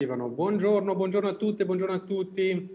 Buongiorno, buongiorno a tutte, buongiorno a tutti.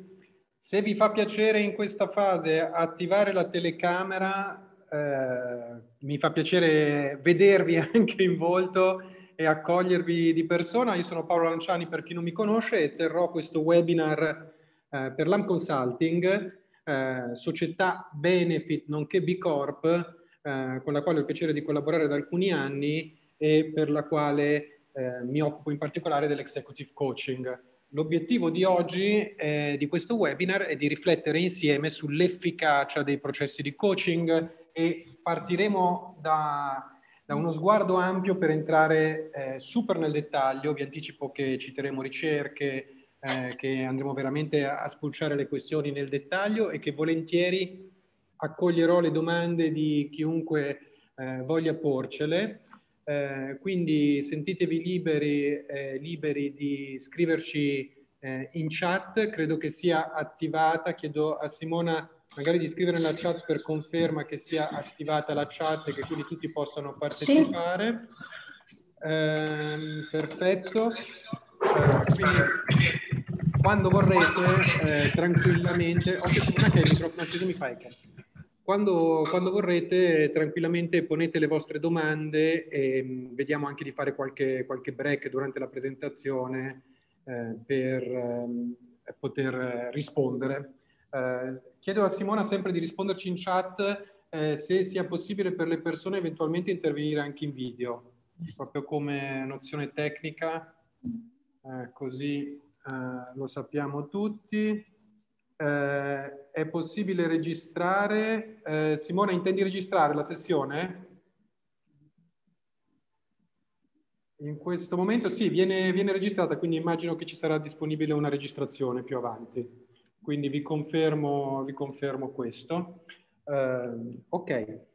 Se vi fa piacere in questa fase attivare la telecamera, eh, mi fa piacere vedervi anche in volto e accogliervi di persona. Io sono Paolo Lanciani per chi non mi conosce e terrò questo webinar eh, per l'AM Consulting, eh, società benefit nonché B Corp, eh, con la quale ho il piacere di collaborare da alcuni anni e per la quale eh, mi occupo in particolare dell'executive coaching. L'obiettivo di oggi, eh, di questo webinar, è di riflettere insieme sull'efficacia dei processi di coaching e partiremo da, da uno sguardo ampio per entrare eh, super nel dettaglio. Vi anticipo che citeremo ricerche, eh, che andremo veramente a, a spulciare le questioni nel dettaglio e che volentieri accoglierò le domande di chiunque eh, voglia porcele. Eh, quindi sentitevi liberi, eh, liberi di scriverci eh, in chat, credo che sia attivata, chiedo a Simona magari di scrivere nella chat per conferma che sia attivata la chat e che quindi tutti possano partecipare. Sì. Ehm, perfetto. Quindi, quando vorrete, eh, tranquillamente, occhio Simona che il microfono acceso mi fa eco. Quando, quando, vorrete, tranquillamente ponete le vostre domande e mm, vediamo anche di fare qualche, qualche break durante la presentazione eh, per eh, poter rispondere. Eh, chiedo a Simona sempre di risponderci in chat eh, se sia possibile per le persone eventualmente intervenire anche in video, proprio come nozione tecnica, eh, così eh, lo sappiamo tutti. Eh, è possibile registrare? Eh, Simona, intendi registrare la sessione? In questo momento sì, viene, viene, registrata, quindi immagino che ci sarà disponibile una registrazione più avanti. Quindi vi confermo, vi confermo questo. Eh, ok,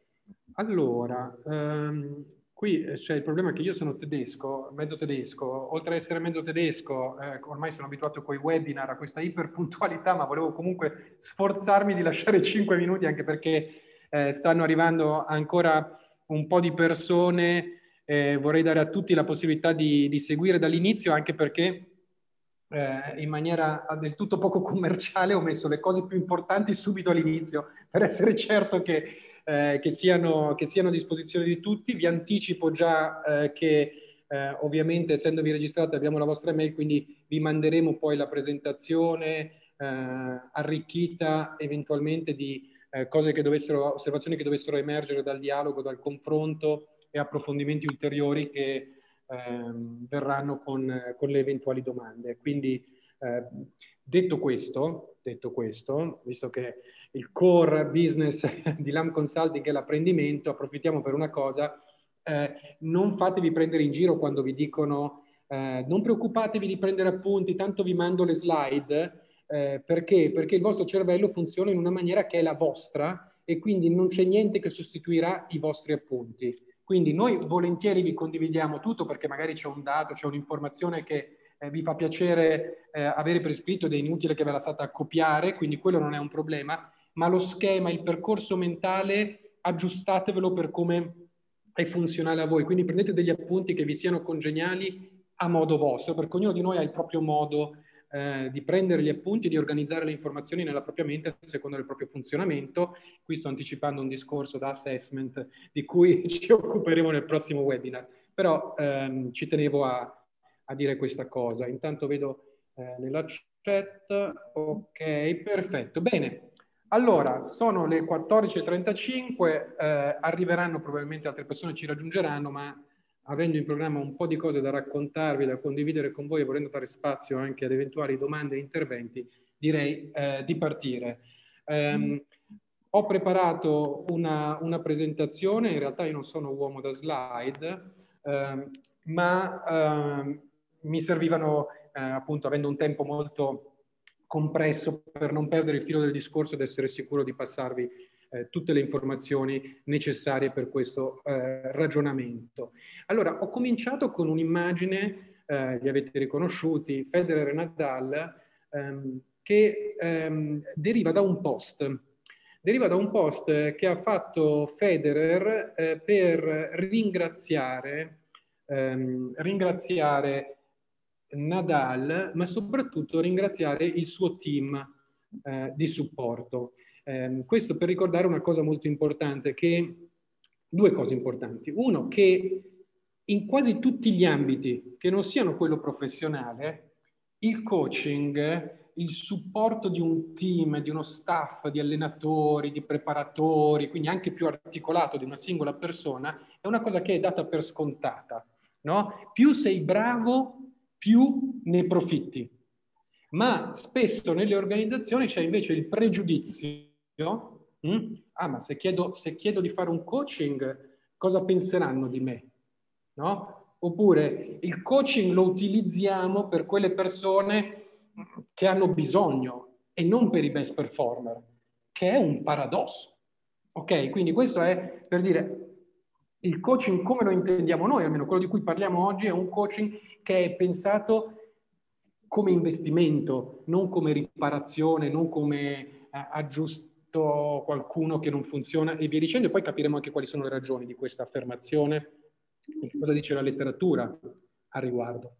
allora, ehm, Qui eh, c'è il problema che io sono tedesco, mezzo tedesco, oltre ad essere mezzo tedesco, eh, ormai sono abituato con i webinar a questa iperpuntualità, ma volevo comunque sforzarmi di lasciare 5 minuti anche perché eh, stanno arrivando ancora un po' di persone, eh, vorrei dare a tutti la possibilità di, di seguire dall'inizio anche perché eh, in maniera del tutto poco commerciale ho messo le cose più importanti subito all'inizio per essere certo che eh, che, siano, che, siano, a disposizione di tutti. Vi anticipo già eh, che eh, ovviamente essendovi registrati abbiamo la vostra email, quindi vi manderemo poi la presentazione eh, arricchita eventualmente di eh, cose che dovessero, osservazioni che dovessero emergere dal dialogo, dal confronto e approfondimenti ulteriori che ehm, verranno con, con, le eventuali domande. Quindi detto questo, detto questo, visto che il core business di LAM Consulting è l'apprendimento, approfittiamo per una cosa, eh, non fatevi prendere in giro quando vi dicono eh, non preoccupatevi di prendere appunti, tanto vi mando le slide, eh, perché? Perché il vostro cervello funziona in una maniera che è la vostra e quindi non c'è niente che sostituirà i vostri appunti. Quindi noi volentieri vi condividiamo tutto perché magari c'è un dato, c'è un'informazione che eh, vi fa piacere eh, avere prescritto ed è inutile che ve la state a copiare, quindi quello non è un problema, ma lo schema, il percorso mentale, aggiustatevelo per come è funzionale a voi. Quindi prendete degli appunti che vi siano congeniali a modo vostro, perché ognuno di noi ha il proprio modo eh, di prendere gli appunti di organizzare le informazioni nella propria mente secondo il proprio funzionamento. Qui sto anticipando un discorso da assessment di cui ci occuperemo nel prossimo webinar, però ehm, ci tenevo a, a, dire questa cosa. Intanto vedo eh, nella chat, ok, perfetto, bene. Allora, sono le 14.35, eh, arriveranno probabilmente altre persone, ci raggiungeranno, ma avendo in programma un po' di cose da raccontarvi, da condividere con voi e volendo dare spazio anche ad eventuali domande e interventi, direi eh, di partire. Um, ho preparato una, una, presentazione, in realtà io non sono uomo da slide, um, ma um, mi servivano, eh, appunto, avendo un tempo molto compresso per non perdere il filo del discorso ed essere sicuro di passarvi eh, tutte le informazioni necessarie per questo eh, ragionamento. Allora, ho cominciato con un'immagine, eh, li avete riconosciuti, Federer e Nadal, ehm, che ehm, deriva da un post. Deriva da un post che ha fatto Federer eh, per ringraziare, ehm, ringraziare Nadal, ma soprattutto ringraziare il suo team eh, di supporto. Eh, questo per ricordare una cosa molto importante, che, due cose importanti. Uno, che in quasi tutti gli ambiti, che non siano quello professionale, il coaching, il supporto di un team, di uno staff, di allenatori, di preparatori, quindi anche più articolato di una singola persona, è una cosa che è data per scontata. No? Più sei bravo, più ne profitti. Ma spesso nelle organizzazioni c'è invece il pregiudizio. Hm? Ah, ma se chiedo, se chiedo di fare un coaching, cosa penseranno di me? No? Oppure il coaching lo utilizziamo per quelle persone che hanno bisogno e non per i best performer, che è un paradosso. Ok? Quindi questo è per dire il coaching come lo intendiamo noi, almeno quello di cui parliamo oggi, è un coaching che è pensato come investimento, non come riparazione, non come eh, aggiusto qualcuno che non funziona e via dicendo. E poi capiremo anche quali sono le ragioni di questa affermazione e cosa dice la letteratura a riguardo.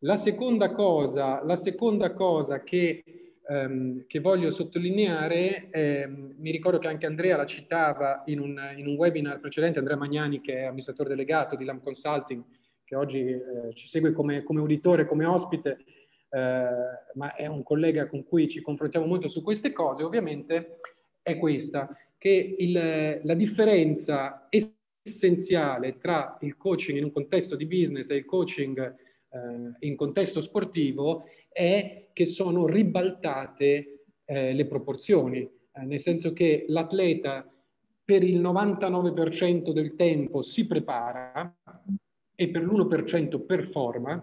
La seconda cosa, la seconda cosa che, ehm, che, voglio sottolineare, ehm, mi ricordo che anche Andrea la citava in un, in un, webinar precedente, Andrea Magnani che è amministratore delegato di LAM Consulting, che oggi eh, ci segue come, come uditore, come ospite, eh, ma è un collega con cui ci confrontiamo molto su queste cose, ovviamente è questa, che il, la differenza essenziale tra il coaching in un contesto di business e il coaching eh, in contesto sportivo è che sono ribaltate eh, le proporzioni, eh, nel senso che l'atleta per il 99% del tempo si prepara e per l'1% performa,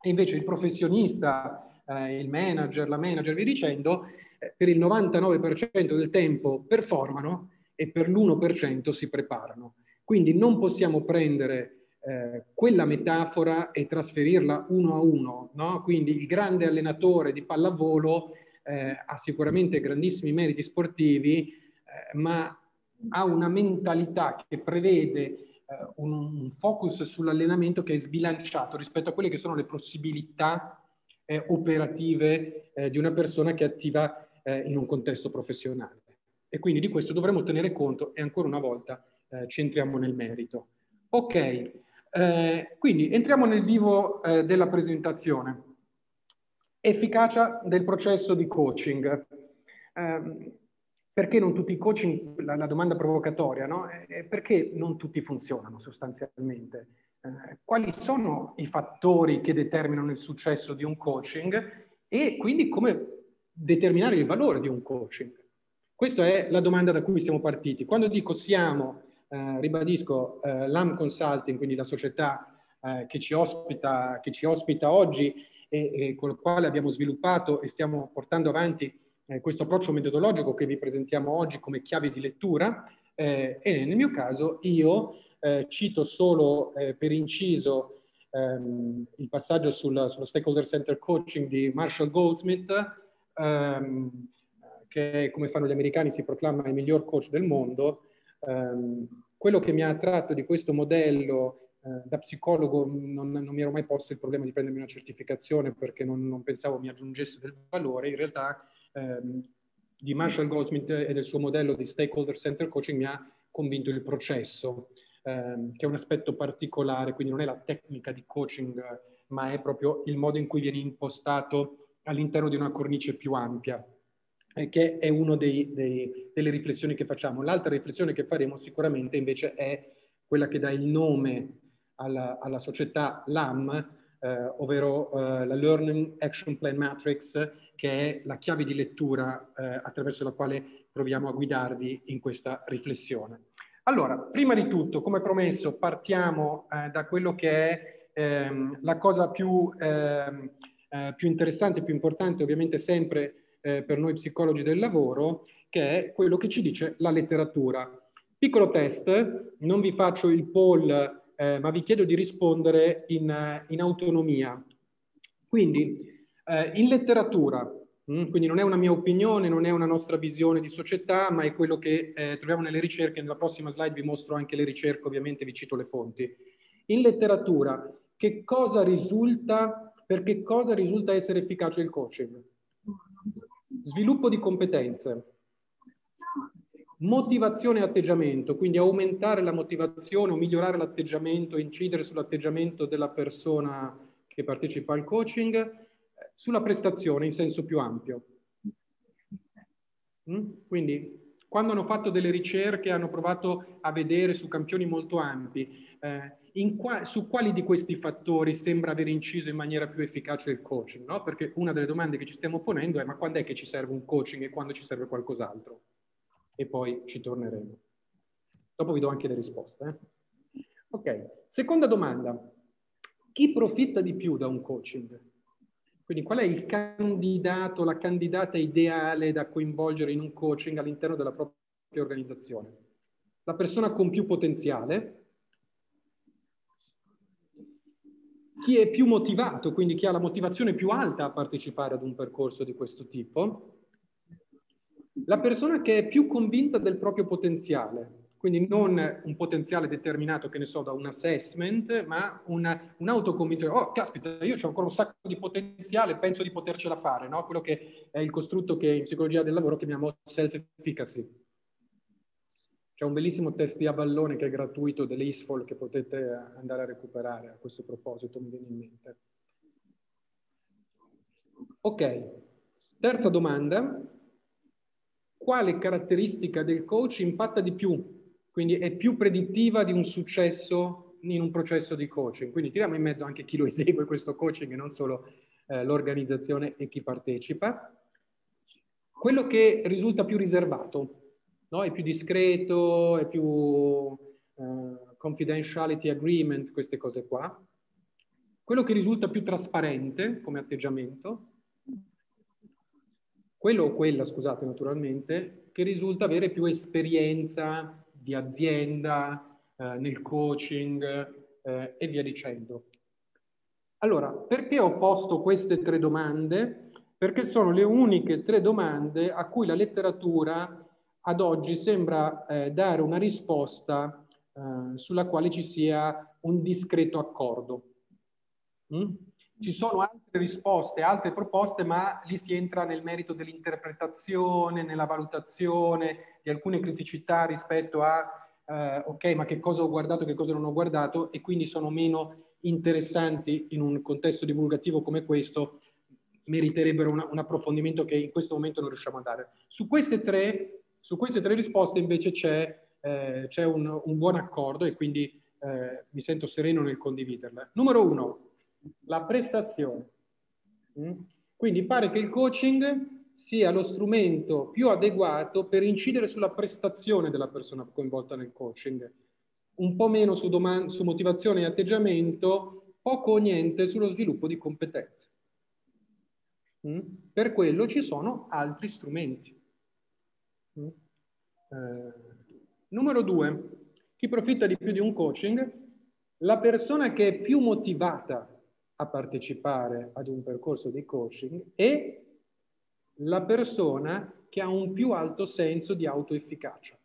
e invece il professionista, eh, il manager, la manager, via dicendo, eh, per il 99% del tempo performano e per l'1% si preparano. Quindi non possiamo prendere eh, quella metafora e trasferirla uno a uno. No? Quindi il grande allenatore di pallavolo eh, ha sicuramente grandissimi meriti sportivi, eh, ma ha una mentalità che prevede eh, un focus sull'allenamento che è sbilanciato rispetto a quelle che sono le possibilità eh, operative di una persona che è attiva in un contesto professionale. E quindi di questo dovremmo tenere conto e ancora una volta eh, ci entriamo nel merito. Ok, eh, quindi entriamo nel vivo della presentazione. Efficacia del processo di coaching. Eh, perché non tutti i coaching, la, la domanda provocatoria, no? È perché non tutti funzionano sostanzialmente? Eh, quali sono i fattori che determinano il successo di un coaching e quindi come determinare il valore di un coaching? Questa è la domanda da cui siamo partiti. Quando dico siamo, eh, ribadisco, eh, l'AM Consulting, quindi la società eh, che ci, ospita, che, ci ospita, oggi e, e con la quale abbiamo sviluppato e stiamo portando avanti eh, questo approccio metodologico che vi presentiamo oggi come chiave di lettura eh, e nel mio caso io cito solo per inciso ehm, il passaggio sul, sullo stakeholder center coaching di Marshall Goldsmith ehm, che come fanno gli americani si proclama il miglior coach del mondo. Ehm, quello che mi ha attratto di questo modello eh, da psicologo non, non, mi ero mai posto il problema di prendermi una certificazione perché non, non pensavo mi aggiungesse del valore, in realtà ehm, di Marshall Goldsmith e del suo modello di stakeholder center coaching mi ha convinto il processo, ehm, che è un aspetto particolare, quindi non è la tecnica di coaching, ma è proprio il modo in cui viene impostato all'interno di una cornice più ampia, eh, che è una delle riflessioni che facciamo. L'altra riflessione che faremo sicuramente invece è quella che dà il nome alla, alla società LAM, eh, ovvero eh, la Learning Action Plan Matrix, che è la chiave di lettura eh, attraverso la quale proviamo a guidarvi in questa riflessione. Allora, prima di tutto, come promesso, partiamo eh, da quello che è ehm, la cosa più, ehm, eh, più interessante, più importante, ovviamente sempre eh, per noi psicologi del lavoro, che è quello che ci dice la letteratura. Piccolo test, non vi faccio il poll, eh, ma vi chiedo di rispondere in, in autonomia. Quindi, eh, in letteratura, mh, mm, quindi non è una mia opinione, non è una nostra visione di società, ma è quello che eh, troviamo nelle ricerche. Nella prossima slide vi mostro anche le ricerche, ovviamente vi cito le fonti. In letteratura, che cosa risulta Per che cosa risulta essere efficace il coaching? Sviluppo di competenze, motivazione e atteggiamento, quindi aumentare la motivazione o migliorare l'atteggiamento, incidere sull'atteggiamento della persona che partecipa al coaching, sulla prestazione in senso più ampio. Mm? Quindi quando hanno fatto delle ricerche hanno provato a vedere su campioni molto ampi eh, qua, su quali di questi fattori sembra aver inciso in maniera più efficace il coaching, no? Perché una delle domande che ci stiamo ponendo è ma quando è che ci serve un coaching e quando ci serve qualcos'altro? E poi ci torneremo. Dopo vi do anche le risposte. Eh? Ok, seconda domanda. Chi profitta di più da un coaching? Quindi qual è il candidato, la candidata ideale da coinvolgere in un coaching all'interno della propria organizzazione? La persona con più potenziale, chi è più motivato, quindi chi ha la motivazione più alta a partecipare ad un percorso di questo tipo, la persona che è più convinta del proprio potenziale, quindi non un potenziale determinato, che ne so, da un assessment, ma una, un'autoconvinzione. Oh, caspita, io ho ancora un sacco di potenziale, penso di potercela fare, no? Quello che è il costrutto che in psicologia del lavoro chiamiamo self-efficacy. C'è un bellissimo test di Avallone che è gratuito dell'ISFOL che potete andare a recuperare a questo proposito, mi viene in mente. Ok, terza domanda. Quale caratteristica del coach impatta di più? Quindi è più predittiva di un successo in un processo di coaching. Quindi tiriamo in mezzo anche chi lo esegue questo coaching e non solo eh, l'organizzazione e chi partecipa. Quello che risulta più riservato, no? è più discreto, è più uh, confidentiality agreement, queste cose qua. Quello che risulta più trasparente come atteggiamento, quello o quella, scusate naturalmente, che risulta avere più esperienza di azienda, eh, nel coaching eh, e via dicendo. Allora, perché ho posto queste tre domande? Perché sono le uniche tre domande a cui la letteratura ad oggi sembra eh, dare una risposta eh, sulla quale ci sia un discreto accordo. Mm? Ci sono altre risposte, altre proposte, ma lì si entra nel merito dell'interpretazione, nella valutazione di alcune criticità rispetto a, eh, ok, ma che cosa ho guardato, che cosa non ho guardato, e quindi sono meno interessanti in un contesto divulgativo come questo, meriterebbero una, un approfondimento che in questo momento non riusciamo a dare. Su queste tre su queste tre risposte invece c'è, eh, c'è un, un, buon accordo e quindi eh, mi sento sereno nel condividerle. Numero uno, la prestazione. Mm? Quindi pare che il coaching sia lo strumento più adeguato per incidere sulla prestazione della persona coinvolta nel coaching. Un po' meno su, doman- su motivazione e atteggiamento, poco o niente sullo sviluppo di competenze. Mm? Per quello ci sono altri strumenti. Eh, numero due, chi profitta di più di un coaching? La persona che è più motivata a partecipare ad un percorso di coaching è la persona che ha un più alto senso di autoefficacia.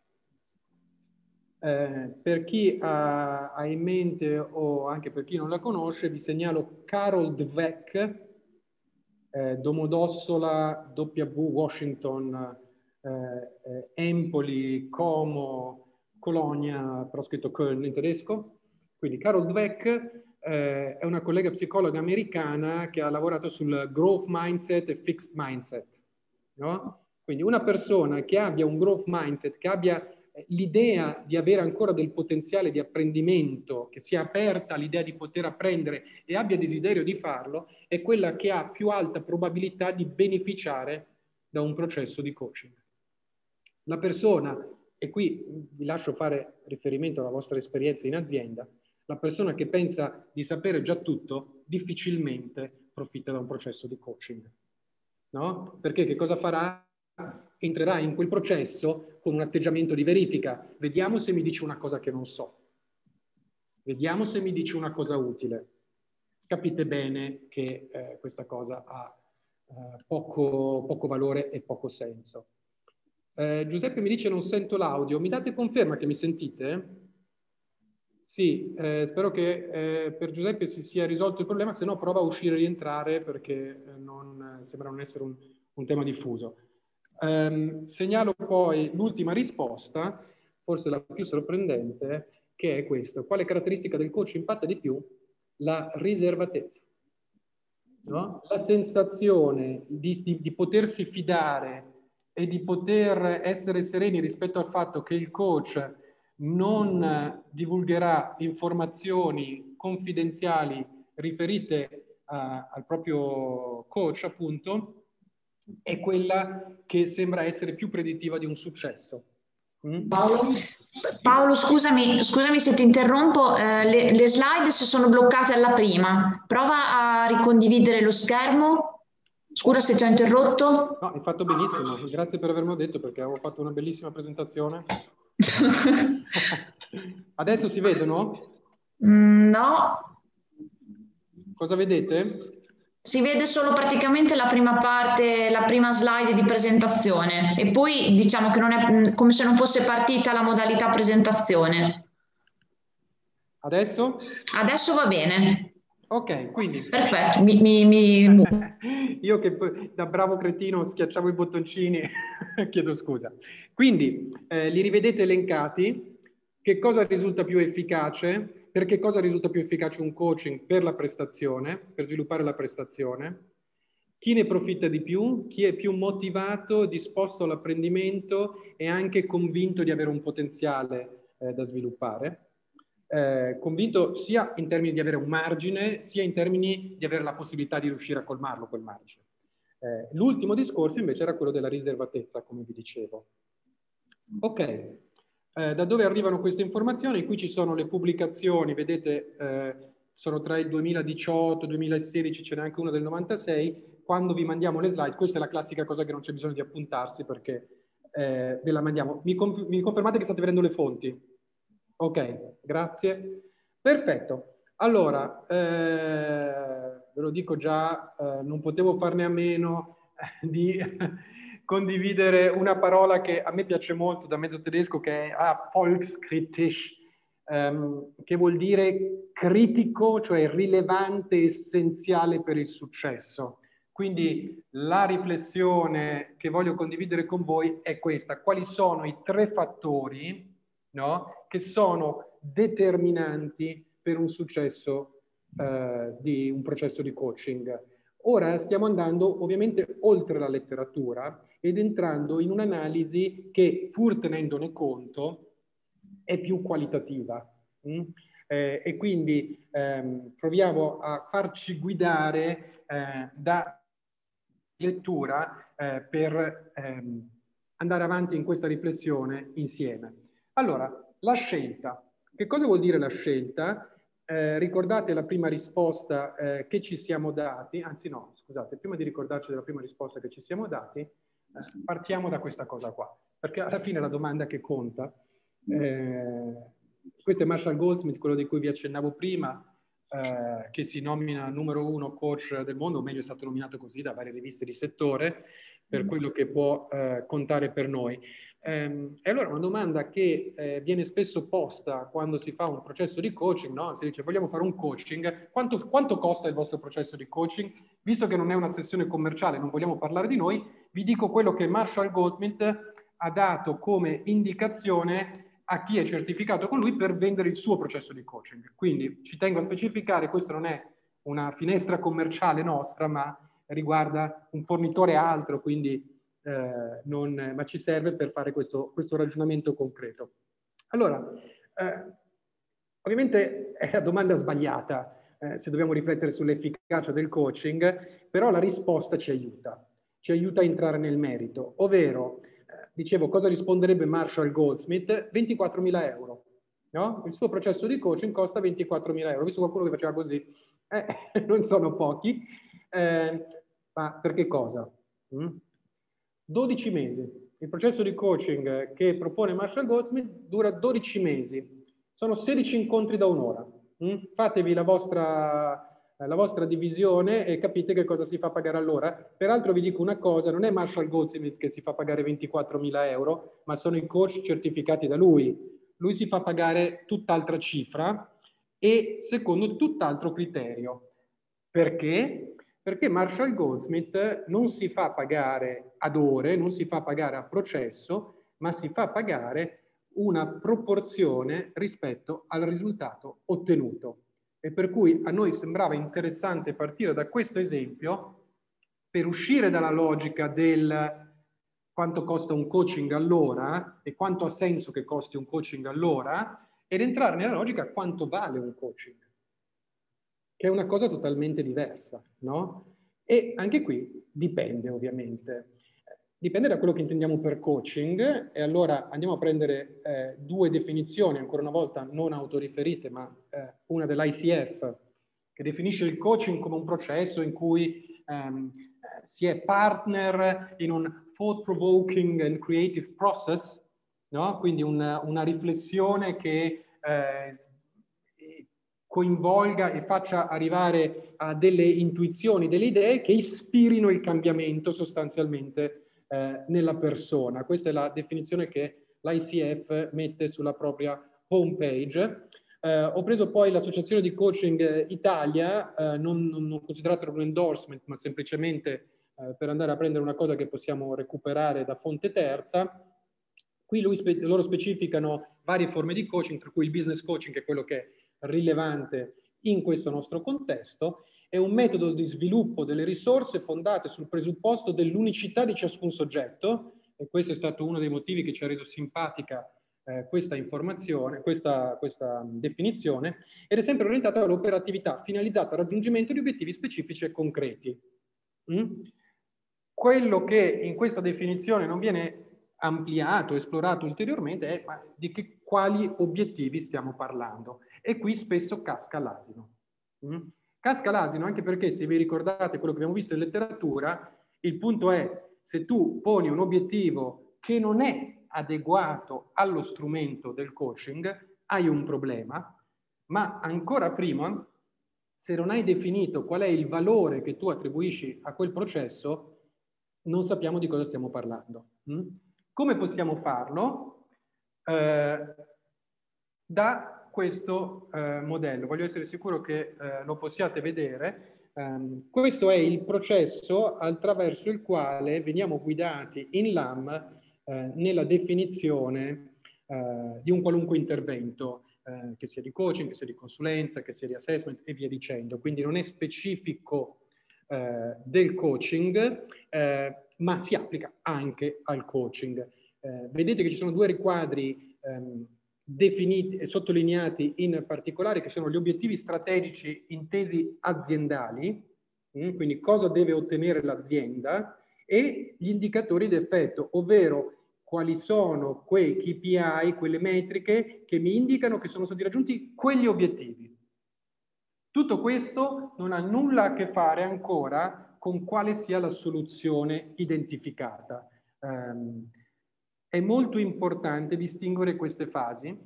Eh, per chi ha, ha, in mente o anche per chi non la conosce, vi segnalo Carol Dweck, eh, Domodossola W. Washington eh, eh, Empoli, Como, Colonia, però scritto Köln in tedesco. Quindi Carol Dweck eh, è una collega psicologa americana che ha lavorato sul growth mindset e fixed mindset. No? Quindi una persona che abbia un growth mindset, che abbia eh, l'idea di avere ancora del potenziale di apprendimento, che sia aperta all'idea di poter apprendere e abbia desiderio di farlo, è quella che ha più alta probabilità di beneficiare da un processo di coaching. La persona, e qui vi lascio fare riferimento alla vostra esperienza in azienda, la persona che pensa di sapere già tutto difficilmente profitta da un processo di coaching. No? Perché che cosa farà? Entrerà in quel processo con un atteggiamento di verifica. Vediamo se mi dice una cosa che non so. Vediamo se mi dice una cosa utile. Capite bene che eh, questa cosa ha eh, poco, poco valore e poco senso. Eh, Giuseppe mi dice non sento l'audio, mi date conferma che mi sentite? Sì, eh, spero che eh, per Giuseppe si sia risolto il problema, se no prova a uscire e rientrare perché eh, non, sembra non essere un, un tema diffuso. Um, segnalo poi l'ultima risposta, forse la più sorprendente, che è questa. Quale caratteristica del coach impatta di più? La riservatezza. No? La sensazione di, di, di potersi fidare e di poter essere sereni rispetto al fatto che il coach non divulgherà informazioni confidenziali riferite a, al proprio coach, appunto, è quella che sembra essere più predittiva di un successo. Mm? Paolo? Paolo, scusami, scusami se ti interrompo, eh, le, le, slide si sono bloccate alla prima. Prova a ricondividere lo schermo. Scusa se ti ho interrotto. No, hai fatto benissimo. Grazie per avermi detto perché avevo fatto una bellissima presentazione. Adesso si vedono? Mm, no. Cosa vedete? Si vede solo praticamente la prima parte, la prima slide di presentazione e poi diciamo che non è mm, come se non fosse partita la modalità presentazione. Adesso? Adesso va bene. Ok, quindi... Perfetto, mi, mi, mi... Io che da bravo cretino schiacciavo i bottoncini, chiedo scusa. Quindi, eh, li rivedete elencati. Che cosa risulta più efficace? Per che cosa risulta più efficace un coaching? Per la prestazione, per sviluppare la prestazione. Chi ne profitta di più? Chi è più motivato, disposto all'apprendimento e anche convinto di avere un potenziale eh, da sviluppare. Eh, convinto sia in termini di avere un margine, sia in termini di avere la possibilità di riuscire a colmarlo quel margine. Eh, l'ultimo discorso invece era quello della riservatezza, come vi dicevo. Ok, eh, da dove arrivano queste informazioni? Qui ci sono le pubblicazioni, vedete, eh, sono tra il 2018 e il 2016, ce n'è anche una del 96. Quando vi mandiamo le slide, questa è la classica cosa che non c'è bisogno di appuntarsi perché eh, ve la mandiamo. Mi, conf mi confermate che state vedendo le fonti? Ok, grazie. Perfetto. Allora, eh, ve lo dico già, eh, non potevo farne a meno di condividere una parola che a me piace molto da mezzo tedesco, che è ah, volkskritisch, ehm, che vuol dire critico, cioè rilevante, essenziale per il successo. Quindi la riflessione che voglio condividere con voi è questa. Quali sono i tre fattori no, che sono determinanti per un successo eh, di un processo di coaching? Ora stiamo andando ovviamente oltre la letteratura ed entrando in un'analisi che, pur tenendone conto, è più qualitativa. Mm? Eh, e quindi ehm, proviamo a farci guidare eh, da lettura eh, per ehm, andare avanti in questa riflessione insieme. Allora, la scelta. Che cosa vuol dire la scelta? Eh, ricordate la prima risposta eh, che ci siamo dati, anzi no, scusate, prima di ricordarci della prima risposta che ci siamo dati, partiamo da questa cosa qua, perché alla fine la domanda che conta, eh, questo è Marshall Goldsmith, quello di cui vi accennavo prima, eh, che si nomina numero uno coach del mondo, o meglio è stato nominato così da varie riviste di settore, per quello che può eh, contare per noi. Ehm, e allora una domanda che eh, viene spesso posta quando si fa un processo di coaching, no? si dice vogliamo fare un coaching, quanto, quanto costa il vostro processo di coaching? Visto che non è una sessione commerciale, non vogliamo parlare di noi, vi dico quello che Marshall Goldsmith ha dato come indicazione a chi è certificato con lui per vendere il suo processo di coaching. Quindi ci tengo a specificare, questo non è una finestra commerciale nostra, ma riguarda un fornitore altro, quindi eh, non, ma ci serve per fare questo, questo ragionamento concreto. Allora, eh, ovviamente è la domanda sbagliata eh, se dobbiamo riflettere sull'efficacia del coaching, però la risposta ci aiuta, ci aiuta a entrare nel merito, ovvero, eh, dicevo, cosa risponderebbe Marshall Goldsmith? 24.000 euro. No? Il suo processo di coaching costa 24.000 euro. Ho visto qualcuno che faceva così, eh, non sono pochi, eh, ma per che cosa? Mm? 12 mesi. Il processo di coaching che propone Marshall Goldsmith dura 12 mesi. Sono 16 incontri da un'ora. Mm? Fatevi la vostra, la vostra divisione e capite che cosa si fa pagare all'ora. Peraltro vi dico una cosa, non è Marshall Goldsmith che si fa pagare 24.000 euro, ma sono i coach certificati da lui. lui si fa pagare tutt'altra cifra e secondo tutt'altro criterio. Perché? Perché Marshall Goldsmith non si fa pagare ad ore, non si fa pagare a processo, ma si fa pagare una proporzione rispetto al risultato ottenuto. E per cui a noi sembrava interessante partire da questo esempio per uscire dalla logica del quanto costa un coaching all'ora e quanto ha senso che costi un coaching all'ora ed entrare nella logica quanto vale un coaching, che è una cosa totalmente diversa, no? E anche qui dipende ovviamente. Dipende da quello che intendiamo per coaching e allora andiamo a prendere eh, due definizioni, ancora una volta non autoriferite, ma eh, una dell'ICF, che definisce il coaching come un processo in cui ehm, eh, si è partner in un thought-provoking and creative process, no? quindi una, una riflessione che eh, coinvolga e faccia arrivare a delle intuizioni, delle idee che ispirino il cambiamento sostanzialmente eh, nella persona. Questa è la definizione che l'ICF mette sulla propria homepage. Eh, ho preso poi l'associazione di coaching Italia, eh, non, non consideratelo un endorsement, ma semplicemente eh, per andare a prendere una cosa che possiamo recuperare da fonte terza. Qui spe loro specificano varie forme di coaching, tra cui il business coaching, che è quello che è rilevante in questo nostro contesto, è un metodo di sviluppo delle risorse fondate sul presupposto dell'unicità di ciascun soggetto, e questo è stato uno dei motivi che ci ha reso simpatica eh, questa informazione, questa, questa definizione, ed è sempre orientata all'operatività finalizzata al raggiungimento di obiettivi specifici e concreti. Mm? Quello che in questa definizione non viene ampliato, esplorato ulteriormente è di che, quali obiettivi stiamo parlando. E qui spesso casca l'asino. Mm? Casca l'asino anche perché, se vi ricordate quello che abbiamo visto in letteratura, il punto è se tu poni un obiettivo che non è adeguato allo strumento del coaching, hai un problema, ma ancora prima, se non hai definito qual è il valore che tu attribuisci a quel processo, non sappiamo di cosa stiamo parlando. Mm? Come possiamo farlo? Eh, da questo eh, modello. Voglio essere sicuro che eh, lo possiate vedere. Um, questo è il processo attraverso il quale veniamo guidati in LAM eh, nella definizione eh, di un qualunque intervento, eh, che sia di coaching, che sia di consulenza, che sia di assessment e via dicendo. Quindi non è specifico eh, del coaching, ma si applica anche al coaching. Vedete che ci sono due riquadri ehm, definiti e sottolineati in particolare, che sono gli obiettivi strategici intesi aziendali, mm, quindi cosa deve ottenere l'azienda, e gli indicatori d'effetto, ovvero quali sono quei KPI, quelle metriche che mi indicano che sono stati raggiunti quegli obiettivi. Tutto questo non ha nulla a che fare ancora con quale sia la soluzione identificata. Um, è molto importante distinguere queste fasi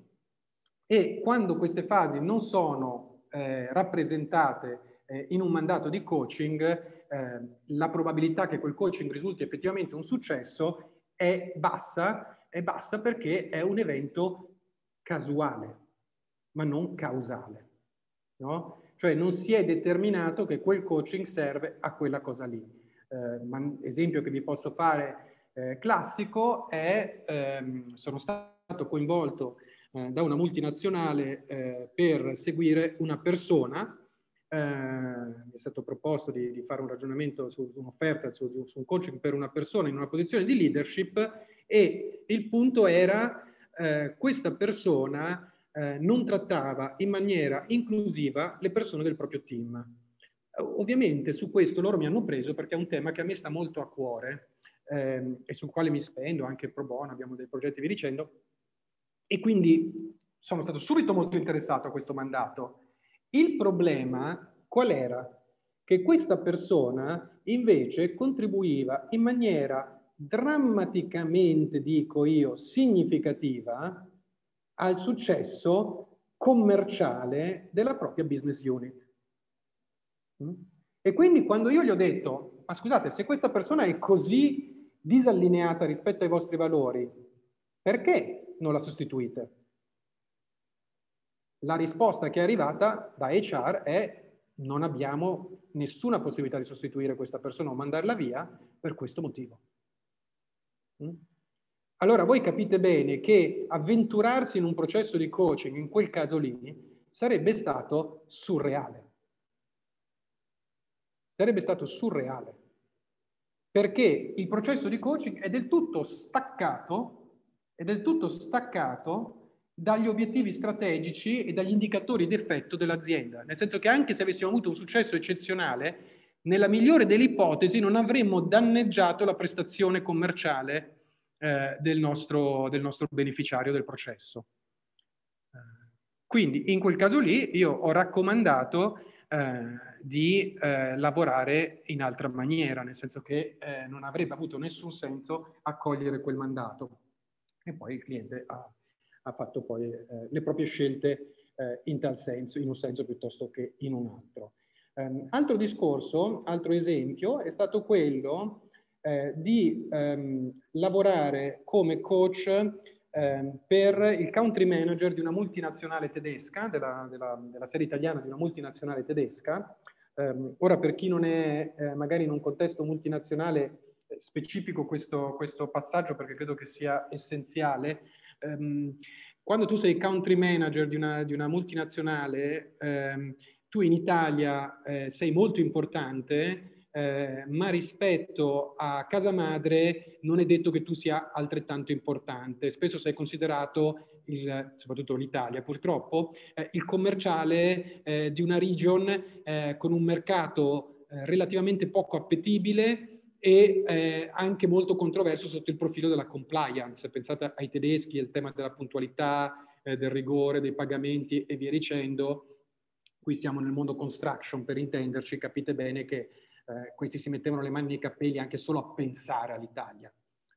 e quando queste fasi non sono eh, rappresentate eh, in un mandato di coaching, eh, la probabilità che quel coaching risulti effettivamente un successo è bassa, è bassa perché è un evento casuale, ma non causale. No? Cioè non si è determinato che quel coaching serve a quella cosa lì. Eh, ma, esempio che vi posso fare eh, classico è, ehm, sono stato coinvolto eh, da una multinazionale eh, per seguire una persona, eh, mi è stato proposto di, di, fare un ragionamento su, un'offerta, su, su un coaching per una persona in una posizione di leadership e il punto era eh, questa persona eh, non trattava in maniera inclusiva le persone del proprio team. Ovviamente su questo loro mi hanno preso perché è un tema che a me sta molto a cuore ehm, e sul quale mi spendo anche pro bono, abbiamo dei progetti e via dicendo. E quindi sono stato subito molto interessato a questo mandato. Il problema qual era? Che questa persona invece contribuiva in maniera drammaticamente, dico io, significativa al successo commerciale della propria business unit. Mm? E quindi quando io gli ho detto, ma scusate, se questa persona è così disallineata rispetto ai vostri valori, perché non la sostituite? La risposta che è arrivata da HR è non abbiamo nessuna possibilità di sostituire questa persona o mandarla via per questo motivo. Mm? Allora voi capite bene che avventurarsi in un processo di coaching in quel caso lì sarebbe stato surreale. Sarebbe stato surreale. Perché il processo di coaching è del tutto staccato, è del tutto staccato dagli obiettivi strategici e dagli indicatori d'effetto dell'azienda. Nel senso che anche se avessimo avuto un successo eccezionale, nella migliore delle ipotesi non avremmo danneggiato la prestazione commerciale eh, del, nostro, del, nostro, beneficiario del processo. Quindi in quel caso lì io ho raccomandato eh, di eh, lavorare in altra maniera, nel senso che eh, non avrebbe avuto nessun senso accogliere quel mandato. E poi il cliente ha ha fatto poi eh, le proprie scelte eh, in tal senso, in un senso piuttosto che in un altro. Um, altro discorso, altro esempio, è stato quello eh, di um, lavorare come coach um, per il country manager di una multinazionale tedesca, della, della, della serie italiana di una multinazionale tedesca. Ora per chi non è eh, magari in un contesto multinazionale eh, specifico questo, questo passaggio perché credo che sia essenziale, um, quando tu sei country manager di una, di una multinazionale, um, tu in Italia eh, sei molto importante, eh, ma rispetto a casa madre non è detto che tu sia altrettanto importante. Spesso sei considerato, il, soprattutto l'Italia purtroppo, eh, il commerciale eh, di una region eh, con un mercato eh, relativamente poco appetibile e eh, anche molto controverso sotto il profilo della compliance. Pensate ai tedeschi, al tema della puntualità, eh, del rigore, dei pagamenti e via dicendo. Qui siamo nel mondo construction, per intenderci, capite bene che questi si mettevano le mani nei capelli anche solo a pensare all'Italia.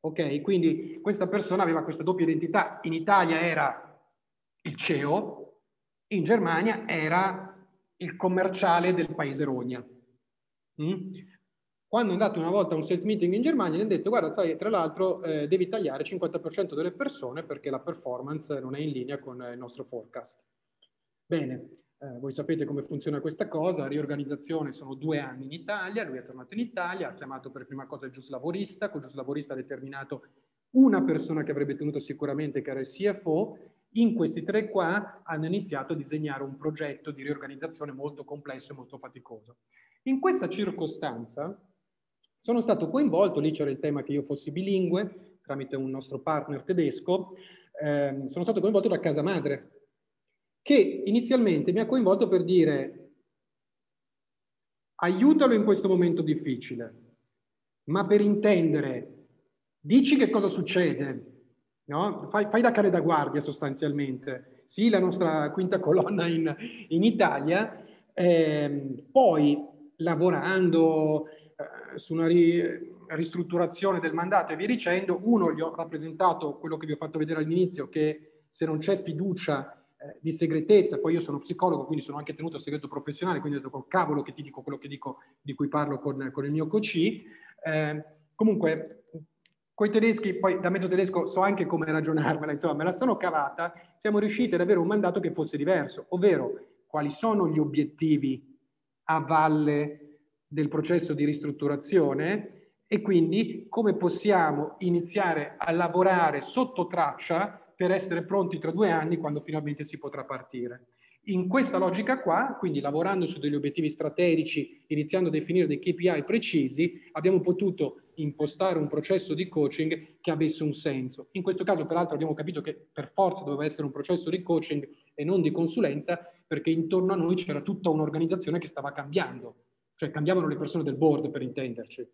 Ok, quindi questa persona aveva questa doppia identità. In Italia era il CEO, in Germania era il commerciale del paese Rogna. Mm? Quando è andato una volta a un sales meeting in Germania, gli hanno detto, guarda, sai, tra l'altro eh, devi tagliare il 50% delle persone perché la performance non è in linea con il nostro forecast. Bene, eh, voi sapete come funziona questa cosa, riorganizzazione sono due anni in Italia, lui è tornato in Italia, ha chiamato per prima cosa il giuslavorista, col giuslavorista ha determinato una persona che avrebbe tenuto sicuramente che era il CFO, in questi tre qua hanno iniziato a disegnare un progetto di riorganizzazione molto complesso e molto faticoso. In questa circostanza, sono stato coinvolto, lì c'era il tema che io fossi bilingue, tramite un nostro partner tedesco, ehm, sono stato coinvolto da casa madre, che inizialmente mi ha coinvolto per dire aiutalo in questo momento difficile, ma per intendere, dici che cosa succede, no? fai, fai, da cane da guardia sostanzialmente. Sì, la nostra quinta colonna in, in Italia, ehm, poi lavorando eh, su una ri, ristrutturazione del mandato e via dicendo, uno gli ho rappresentato quello che vi ho fatto vedere all'inizio, che se non c'è fiducia eh, di segretezza, poi io sono psicologo, quindi sono anche tenuto a segreto professionale, quindi ho detto col cavolo che ti dico quello che dico, di cui parlo con, con il mio coach. Eh, comunque, con i tedeschi, poi da mezzo tedesco so anche come ragionarmela, insomma, me la sono cavata, siamo riusciti ad avere un mandato che fosse diverso, ovvero quali sono gli obiettivi a valle del processo di ristrutturazione e quindi come possiamo iniziare a lavorare sotto traccia per essere pronti tra due anni quando finalmente si potrà partire. In questa logica qua, quindi lavorando su degli obiettivi strategici, iniziando a definire dei KPI precisi, abbiamo potuto impostare un processo di coaching che avesse un senso. In questo caso, peraltro, abbiamo capito che per forza doveva essere un processo di coaching e non di consulenza, perché intorno a noi c'era tutta un'organizzazione che stava cambiando. Cioè cambiavano le persone del board per intenderci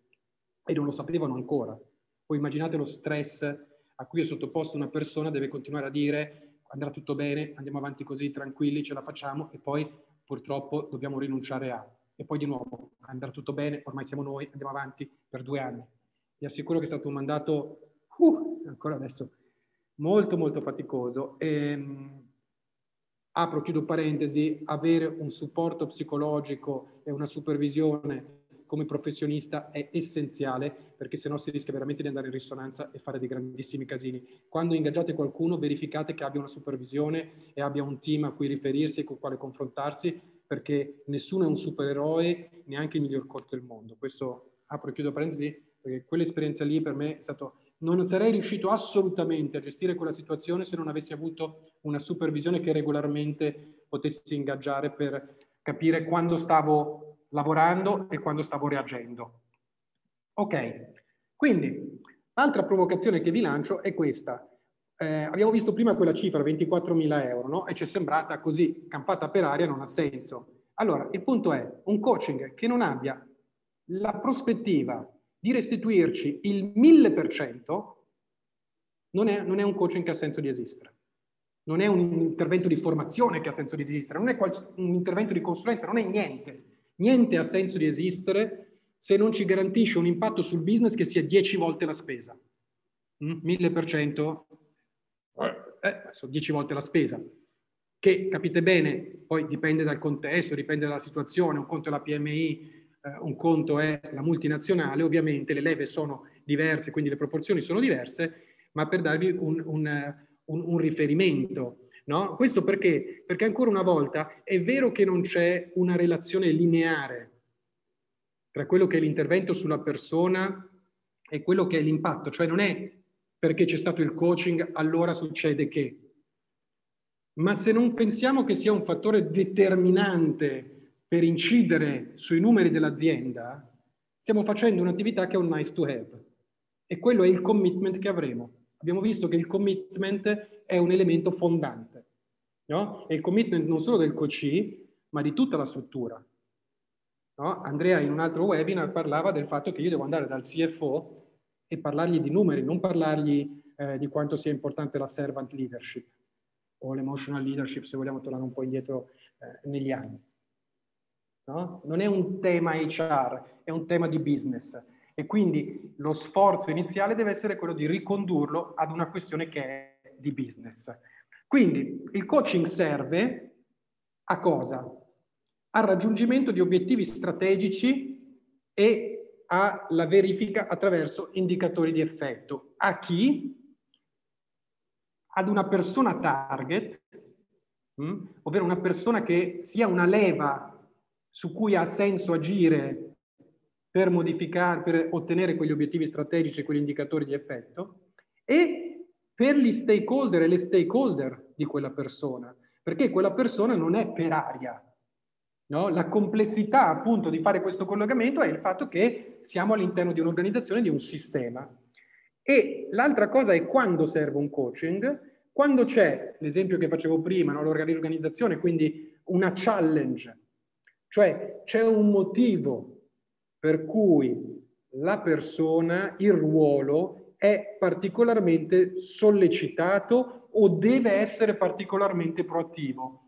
e non lo sapevano ancora. Poi immaginate lo stress a cui è sottoposto una persona, deve continuare a dire andrà tutto bene, andiamo avanti così, tranquilli, ce la facciamo e poi purtroppo dobbiamo rinunciare a. E poi di nuovo andrà tutto bene, ormai siamo noi, andiamo avanti per due anni. Vi assicuro che è stato un mandato, uh, ancora adesso, molto molto faticoso. E, ehm, apro, chiudo parentesi, avere un supporto psicologico e una supervisione come professionista è essenziale perché sennò si rischia veramente di andare in risonanza e fare dei grandissimi casini. Quando ingaggiate qualcuno verificate che abbia una supervisione e abbia un team a cui riferirsi e con quale confrontarsi perché nessuno è un supereroe, neanche il miglior coach del mondo. Questo apro e chiudo parentesi perché quell'esperienza lì per me è stato non sarei riuscito assolutamente a gestire quella situazione se non avessi avuto una supervisione che regolarmente potessi ingaggiare per capire quando stavo lavorando e quando stavo reagendo. Ok, quindi l'altra provocazione che vi lancio è questa. Eh, abbiamo visto prima quella cifra, 24.000 euro, no? e ci è sembrata così campata per aria, non ha senso. Allora, il punto è un coaching che non abbia la prospettiva di restituirci il 1000% non è, non è un coaching che ha senso di esistere. Non è un intervento di formazione che ha senso di esistere, non è un intervento di consulenza, non è niente. Niente ha senso di esistere se non ci garantisce un impatto sul business che sia 10 volte la spesa. Mm? 1000% eh, sono 10 volte la spesa. Che capite bene, poi dipende dal contesto, dipende dalla situazione, un conto è la PMI, eh, un conto è la multinazionale, ovviamente le leve sono diverse, quindi le proporzioni sono diverse, ma per darvi un, un, un, un riferimento. No? Questo perché? Perché ancora una volta è vero che non c'è una relazione lineare tra quello che è l'intervento sulla persona e quello che è l'impatto, cioè non è perché c'è stato il coaching allora succede che, ma se non pensiamo che sia un fattore determinante per incidere sui numeri dell'azienda, stiamo facendo un'attività che è un nice to have. E quello è il commitment che avremo. Abbiamo visto che il commitment è un elemento fondante. No? È il commitment non solo del coach, ma di tutta la struttura. No? Andrea in un altro webinar parlava del fatto che io devo andare dal CFO e parlargli di numeri, non parlargli eh, di quanto sia importante la servant leadership o l'emotional leadership, se vogliamo tornare un po' indietro eh, negli anni. No? Non è un tema HR, è un tema di business. E quindi lo sforzo iniziale deve essere quello di ricondurlo ad una questione che è di business. Quindi il coaching serve a cosa? Al raggiungimento di obiettivi strategici e alla verifica attraverso indicatori di effetto. A chi? Ad una persona target, mh? Hm? ovvero una persona che sia una leva su cui ha senso agire per modificare, per ottenere quegli obiettivi strategici e quegli indicatori di effetto, e per gli stakeholder e le stakeholder di quella persona, perché quella persona non è per aria. No? La complessità appunto di fare questo collegamento è il fatto che siamo all'interno di un'organizzazione, di un sistema. E l'altra cosa è quando serve un coaching, quando c'è, l'esempio che facevo prima, no? l'organizzazione, quindi una challenge cioè c'è un motivo per cui la persona, il ruolo è particolarmente sollecitato o deve essere particolarmente proattivo.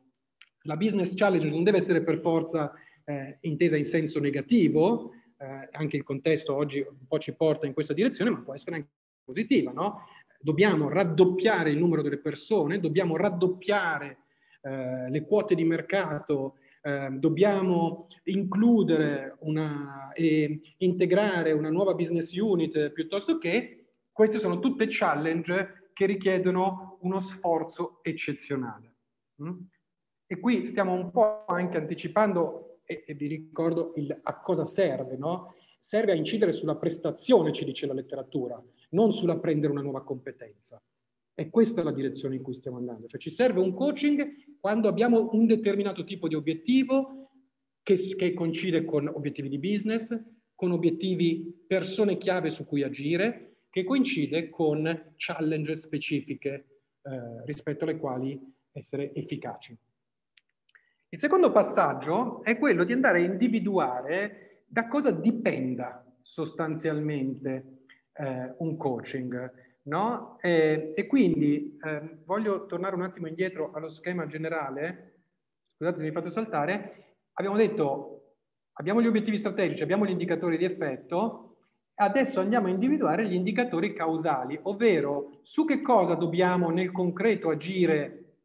La business challenge non deve essere per forza eh, intesa in senso negativo, eh, anche il contesto oggi un po' ci porta in questa direzione, ma può essere anche positiva, no? Dobbiamo raddoppiare il numero delle persone, dobbiamo raddoppiare eh, le quote di mercato eh, dobbiamo includere una, e integrare una nuova business unit piuttosto che, queste sono tutte challenge che richiedono uno sforzo eccezionale. Mm? E qui stiamo un po' anche anticipando, e, e vi ricordo il, a cosa serve, no? Serve a incidere sulla prestazione, ci dice la letteratura, non sull'apprendere una nuova competenza. E questa è la direzione in cui stiamo andando. Cioè ci serve un coaching quando abbiamo un determinato tipo di obiettivo che, che coincide con obiettivi di business, con obiettivi persone chiave su cui agire, che coincide con challenge specifiche eh, rispetto alle quali essere efficaci. Il secondo passaggio è quello di andare a individuare da cosa dipenda sostanzialmente eh, un coaching. No? E, e quindi eh, voglio tornare un attimo indietro allo schema generale. Scusate se mi fate saltare. Abbiamo detto, abbiamo gli obiettivi strategici, abbiamo gli indicatori di effetto, adesso andiamo a individuare gli indicatori causali, ovvero su che cosa dobbiamo nel concreto agire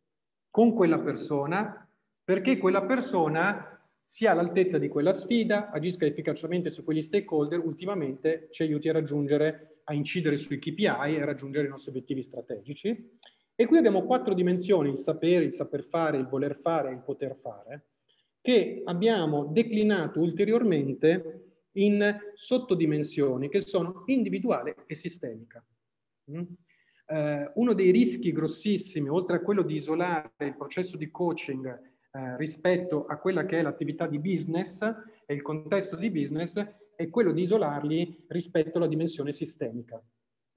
con quella persona perché quella persona sia all'altezza di quella sfida, agisca efficacemente su quegli stakeholder, ultimamente ci aiuti a raggiungere, a incidere sui KPI e a raggiungere i nostri obiettivi strategici. E qui abbiamo quattro dimensioni, il sapere, il saper fare, il voler fare e il poter fare, che abbiamo declinato ulteriormente in sottodimensioni che sono individuale e sistemica. Mm? Eh, uno dei rischi grossissimi, oltre a quello di isolare il processo di coaching eh, rispetto a quella che è l'attività di business e il contesto di business, è quello di isolarli rispetto alla dimensione sistemica.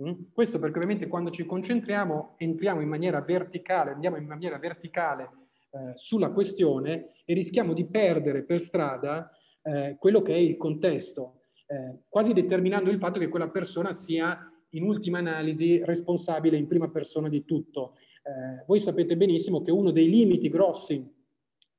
Mm? Questo perché ovviamente quando ci concentriamo entriamo in maniera verticale, andiamo in maniera verticale eh, sulla questione e rischiamo di perdere per strada eh, quello che è il contesto, eh, quasi determinando il fatto che quella persona sia in ultima analisi responsabile in prima persona di tutto. Eh, voi sapete benissimo che uno dei limiti grossi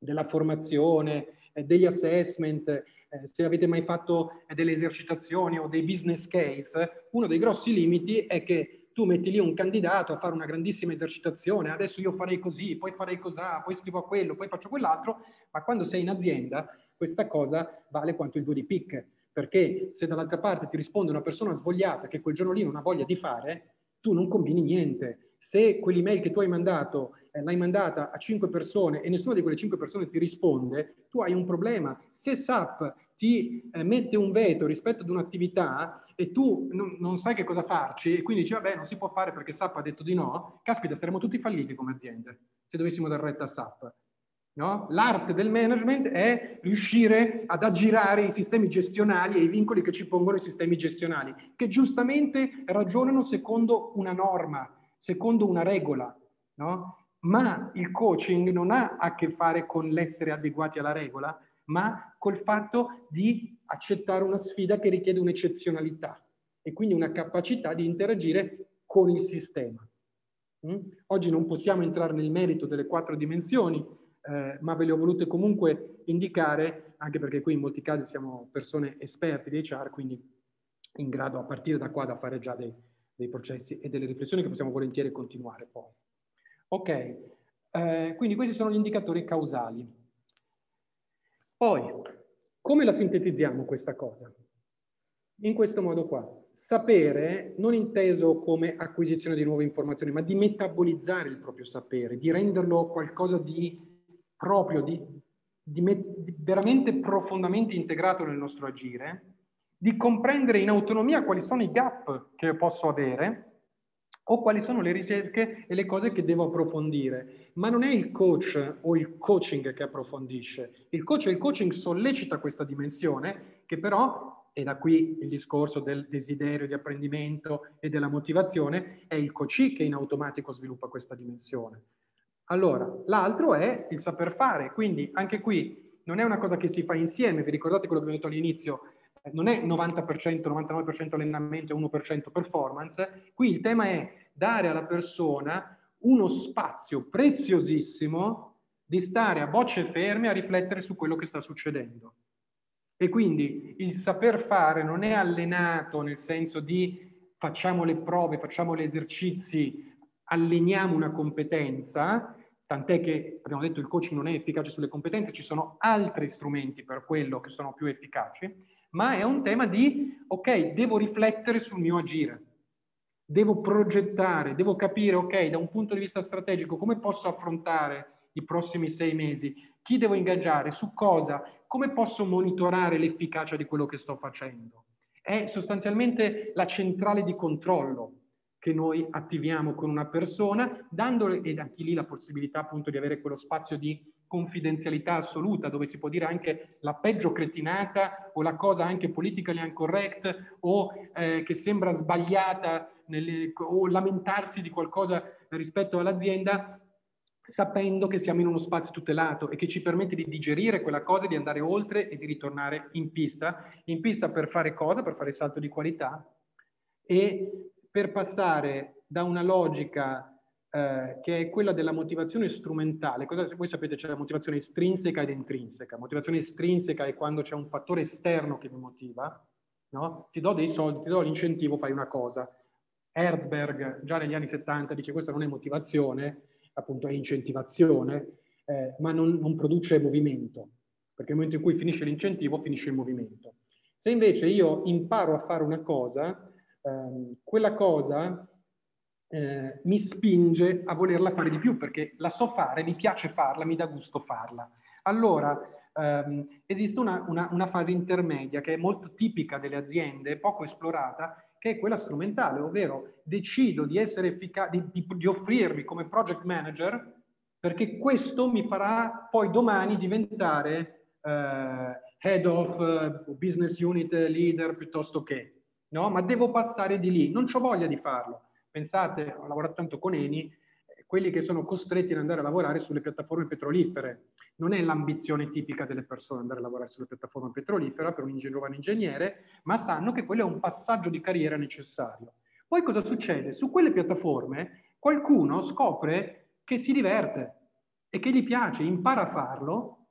della formazione, eh, degli assessment, eh, se avete mai fatto eh, delle esercitazioni o dei business case, uno dei grossi limiti è che tu metti lì un candidato a fare una grandissima esercitazione, adesso io farei così, poi farei cos'ha, poi scrivo a quello, poi faccio quell'altro, ma quando sei in azienda questa cosa vale quanto il 2 di pick, perché se dall'altra parte ti risponde una persona svogliata che quel giorno lì non ha voglia di fare, tu non combini niente. Se quell'email che tu hai mandato eh, l'hai mandata a cinque persone e nessuna di quelle cinque persone ti risponde, tu hai un problema. Se SAP ti eh, mette un veto rispetto ad un'attività e tu non, non, sai che cosa farci e quindi dici vabbè non si può fare perché SAP ha detto di no, caspita saremmo tutti falliti come aziende se dovessimo dar retta a SAP. No? L'arte del management è riuscire ad aggirare i sistemi gestionali e i vincoli che ci pongono i sistemi gestionali, che giustamente ragionano secondo una norma, secondo una regola. No? Ma il coaching non ha a che fare con l'essere adeguati alla regola, ma col fatto di accettare una sfida che richiede un'eccezionalità e quindi una capacità di interagire con il sistema. Mm? Oggi non possiamo entrare nel merito delle quattro dimensioni, eh, ma ve le ho volute comunque indicare, anche perché qui in molti casi siamo persone esperte di HR, quindi in grado a partire da qua da fare già dei, dei processi e delle riflessioni che possiamo volentieri continuare poi. Ok, eh, quindi questi sono gli indicatori causali. Poi, come la sintetizziamo questa cosa? In questo modo qua. Sapere non inteso come acquisizione di nuove informazioni, ma di metabolizzare il proprio sapere, di renderlo qualcosa di proprio di, di, di veramente profondamente integrato nel nostro agire, di comprendere in autonomia quali sono i gap che posso avere o quali sono le ricerche e le cose che devo approfondire. Ma non è il coach o il coaching che approfondisce. Il coach e il coaching sollecita questa dimensione che però, e da qui il discorso del desiderio di apprendimento e della motivazione, è il coach che in automatico sviluppa questa dimensione. Allora, l'altro è il saper fare, quindi anche qui non è una cosa che si fa insieme, vi ricordate quello che ho detto all'inizio, non è 90%, 99% allenamento e 1% performance, qui il tema è dare alla persona uno spazio preziosissimo di stare a bocce ferme a riflettere su quello che sta succedendo. E quindi il saper fare non è allenato nel senso di facciamo le prove, facciamo gli esercizi, alleniamo una competenza, tant'è che abbiamo detto il coaching non è efficace sulle competenze, ci sono altri strumenti per quello che sono più efficaci, ma è un tema di, ok, devo riflettere sul mio agire, devo progettare, devo capire, ok, da un punto di vista strategico, come posso affrontare i prossimi sei mesi, chi devo ingaggiare, su cosa, come posso monitorare l'efficacia di quello che sto facendo. È sostanzialmente la centrale di controllo che noi attiviamo con una persona, dandole, ed anche lì la possibilità appunto di avere quello spazio di confidenzialità assoluta, dove si può dire anche la peggio cretinata o la cosa anche politically incorrect o eh, che sembra sbagliata nelle, o lamentarsi di qualcosa rispetto all'azienda, sapendo che siamo in uno spazio tutelato e che ci permette di digerire quella cosa, di andare oltre e di ritornare in pista. In pista per fare cosa? Per fare salto di qualità e per passare da una logica eh, che è quella della motivazione strumentale. Cosa, voi sapete c'è la motivazione estrinseca ed intrinseca. Motivazione estrinseca è quando c'è un fattore esterno che mi motiva, no? ti do dei soldi, ti do l'incentivo, fai una cosa. Herzberg già negli anni 70 dice questa non è motivazione, appunto è incentivazione, eh, ma non, non produce movimento perché nel momento in cui finisce l'incentivo finisce il movimento. Se invece io imparo a fare una cosa, ehm, quella cosa eh, mi spinge a volerla fare di più perché la so fare, mi piace farla, mi dà gusto farla. Allora, ehm, esiste una, una, una, fase intermedia che è molto tipica delle aziende, poco esplorata, che è quella strumentale, ovvero decido di essere efficace, di, di, di offrirmi come project manager perché questo mi farà poi domani diventare eh, head of uh, business unit leader piuttosto che, no? Ma devo passare di lì, non ho voglia di farlo. Pensate, ho lavorato tanto con Eni, eh, quelli che sono costretti ad andare a lavorare sulle piattaforme petrolifere. Non è l'ambizione tipica delle persone andare a lavorare sulle piattaforme petrolifere per un giovane ingegnere, ma sanno che quello è un passaggio di carriera necessario. Poi cosa succede? Su quelle piattaforme qualcuno scopre che si diverte e che gli piace, impara a farlo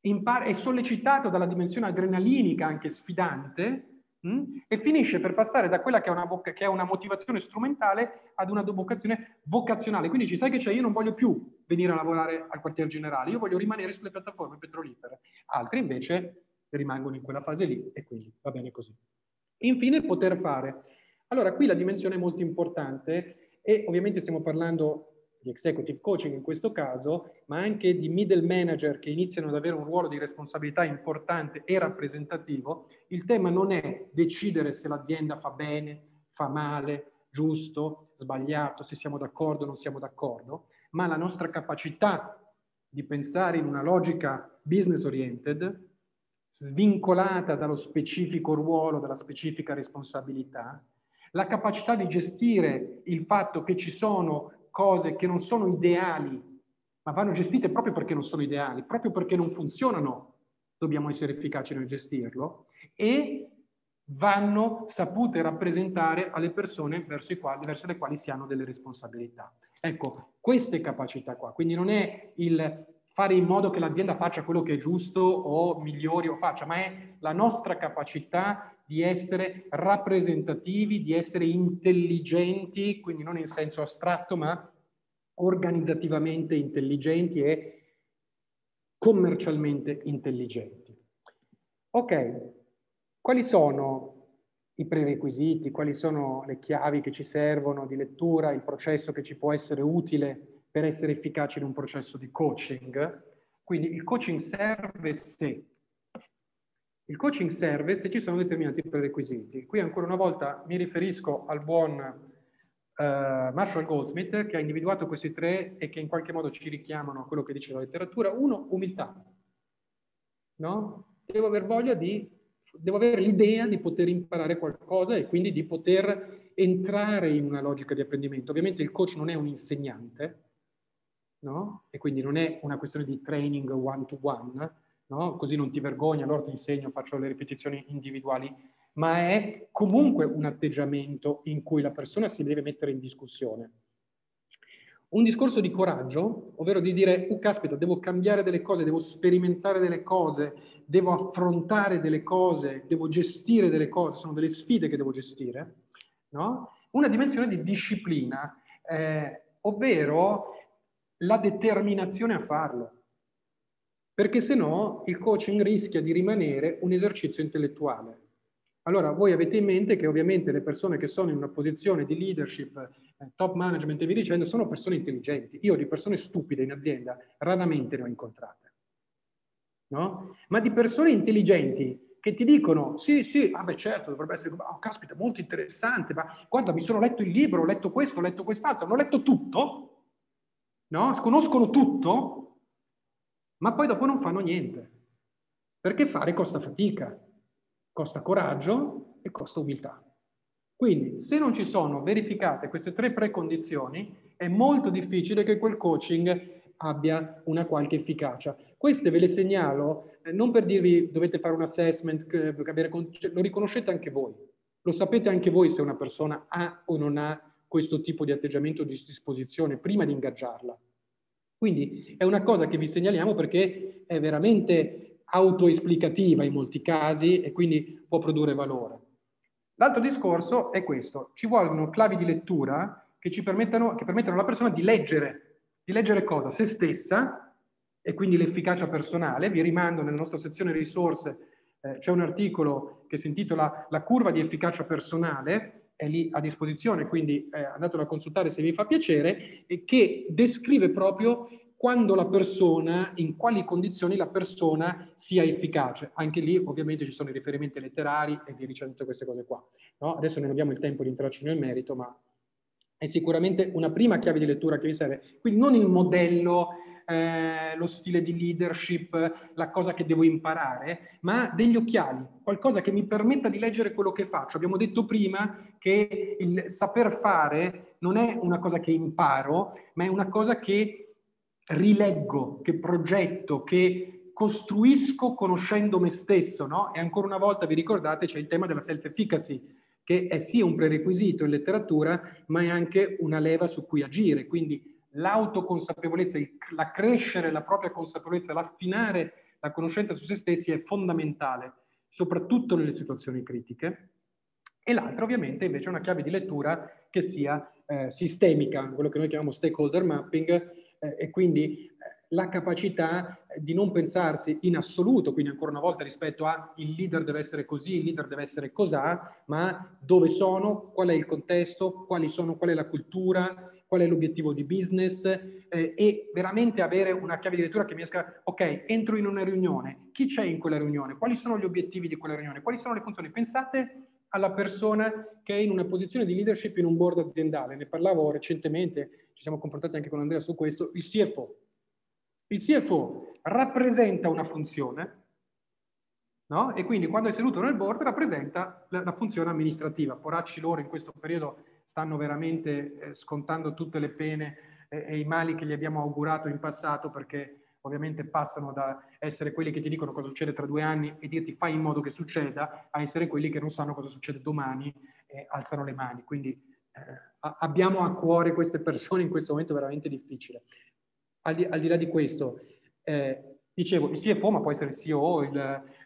impara, è sollecitato dalla dimensione adrenalinica anche sfidante Mm, e finisce per passare da quella che è, una, che è una motivazione strumentale ad una vocazione vocazionale. Quindi ci sai che c'è, io non voglio più venire a lavorare al quartier generale, io voglio rimanere sulle piattaforme petrolifere. Altri invece rimangono in quella fase lì e quindi va bene così. Infine poter fare. Allora qui la dimensione è molto importante e ovviamente stiamo parlando di executive coaching in questo caso, ma anche di middle manager che iniziano ad avere un ruolo di responsabilità importante e rappresentativo, il tema non è decidere se l'azienda fa bene, fa male, giusto, sbagliato, se siamo d'accordo o non siamo d'accordo, ma la nostra capacità di pensare in una logica business oriented, svincolata dallo specifico ruolo, dalla specifica responsabilità, la capacità di gestire il fatto che ci sono cose che non sono ideali, ma vanno gestite proprio perché non sono ideali, proprio perché non funzionano, dobbiamo essere efficaci nel gestirlo, e vanno sapute rappresentare alle persone verso, quali, verso, le quali si hanno delle responsabilità. Ecco, queste capacità qua, quindi non è il fare in modo che l'azienda faccia quello che è giusto o migliori o faccia, ma è la nostra capacità di essere rappresentativi, di essere intelligenti, quindi non in senso astratto, ma organizzativamente intelligenti e commercialmente intelligenti. Ok, quali sono i prerequisiti, quali sono le chiavi che ci servono di lettura, il processo che ci può essere utile per essere efficaci in un processo di coaching? Quindi il coaching serve se il coaching serve se ci sono determinati prerequisiti. Qui ancora una volta mi riferisco al buon uh, Marshall Goldsmith che ha individuato questi tre e che in qualche modo ci richiamano a quello che dice la letteratura. Uno, umiltà. No? Devo aver voglia di, devo avere l'idea di poter imparare qualcosa e quindi di poter entrare in una logica di apprendimento. Ovviamente il coach non è un insegnante, no? E quindi non è una questione di training one-to-one, one, no? così non ti vergogni, allora ti insegno, faccio le ripetizioni individuali, ma è comunque un atteggiamento in cui la persona si deve mettere in discussione. Un discorso di coraggio, ovvero di dire, oh caspita, devo cambiare delle cose, devo sperimentare delle cose, devo affrontare delle cose, devo gestire delle cose, sono delle sfide che devo gestire, no? Una dimensione di disciplina, eh, ovvero la determinazione a farlo perché se no il coaching rischia di rimanere un esercizio intellettuale. Allora, voi avete in mente che ovviamente le persone che sono in una posizione di leadership, eh, top management e via dicendo, sono persone intelligenti. Io di persone stupide in azienda raramente ne ho incontrate. No? Ma di persone intelligenti che ti dicono, sì, sì, vabbè certo, dovrebbe essere, oh caspita, molto interessante, ma guarda, mi sono letto il libro, ho letto questo, ho letto quest'altro, hanno letto tutto, no? Sconoscono tutto, ma poi dopo non fanno niente. Perché fare costa fatica, costa coraggio e costa umiltà. Quindi, se non ci sono verificate queste tre precondizioni, è molto difficile che quel coaching abbia una qualche efficacia. Queste ve le segnalo eh, non per dirvi dovete fare un assessment, eh, lo riconoscete anche voi. Lo sapete anche voi se una persona ha o non ha questo tipo di atteggiamento di disposizione prima di ingaggiarla. Quindi è una cosa che vi segnaliamo perché è veramente autoesplicativa in molti casi e quindi può produrre valore. L'altro discorso è questo, ci vogliono clavi di lettura che ci permettano, che permettano alla persona di leggere, di leggere cosa? Se stessa e quindi l'efficacia personale. Vi rimando nella nostra sezione risorse, eh, c'è un articolo che si intitola La curva di efficacia personale, è lì a disposizione, quindi eh, andatelo a consultare se vi fa piacere, e che descrive proprio quando la persona, in quali condizioni la persona sia efficace. Anche lì ovviamente ci sono i riferimenti letterari e via dicendo tutte queste cose qua. No? Adesso non abbiamo il tempo di entrarci nel merito, ma è sicuramente una prima chiave di lettura che vi serve. Quindi non il modello, eh, lo stile di leadership, la cosa che devo imparare, ma degli occhiali, qualcosa che mi permetta di leggere quello che faccio. Abbiamo detto prima che il saper fare non è una cosa che imparo, ma è una cosa che rileggo, che progetto, che costruisco conoscendo me stesso, no? E ancora una volta vi ricordate c'è il tema della self-efficacy, che è sì un prerequisito in letteratura, ma è anche una leva su cui agire. Quindi l'autoconsapevolezza, la crescere la propria consapevolezza, l'affinare la conoscenza su se stessi è fondamentale, soprattutto nelle situazioni critiche. E l'altra ovviamente invece è una chiave di lettura che sia eh, sistemica, quello che noi chiamiamo stakeholder mapping, eh, e quindi eh, la capacità di non pensarsi in assoluto, quindi ancora una volta rispetto a il leader deve essere così, il leader deve essere cos'ha, ma dove sono, qual è il contesto, quali sono, qual è la cultura, qual è l'obiettivo di business eh, e veramente avere una chiave di lettura che mi esca, ok, entro in una riunione, chi c'è in quella riunione, quali sono gli obiettivi di quella riunione, quali sono le funzioni. Pensate alla persona che è in una posizione di leadership in un board aziendale, ne parlavo recentemente, ci siamo confrontati anche con Andrea su questo, il CFO. Il CFO rappresenta una funzione, no? E quindi quando è seduto nel board rappresenta la, la funzione amministrativa. Poracci loro in questo periodo stanno veramente eh, scontando tutte le pene eh, e i mali che gli abbiamo augurato in passato perché ovviamente passano da essere quelli che ti dicono cosa succede tra due anni e dirti fai in modo che succeda, a essere quelli che non sanno cosa succede domani e alzano le mani. Quindi eh, abbiamo a cuore queste persone in questo momento veramente difficile. Al di, al di là di questo, eh, dicevo, il CFO, ma può essere il CEO, il,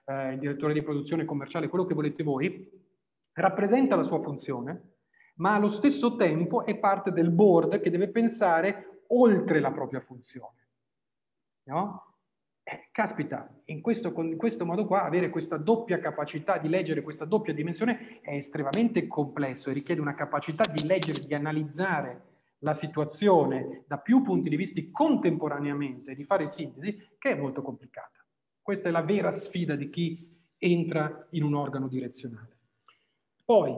eh, il direttore di produzione commerciale, quello che volete voi, rappresenta la sua funzione, ma allo stesso tempo è parte del board che deve pensare oltre la propria funzione. No? Eh, caspita, in questo, in questo, modo qua avere questa doppia capacità di leggere, questa doppia dimensione è estremamente complesso e richiede una capacità di leggere, di analizzare la situazione da più punti di vista contemporaneamente, di fare sintesi, che è molto complicata. Questa è la vera sfida di chi entra in un organo direzionale. Poi,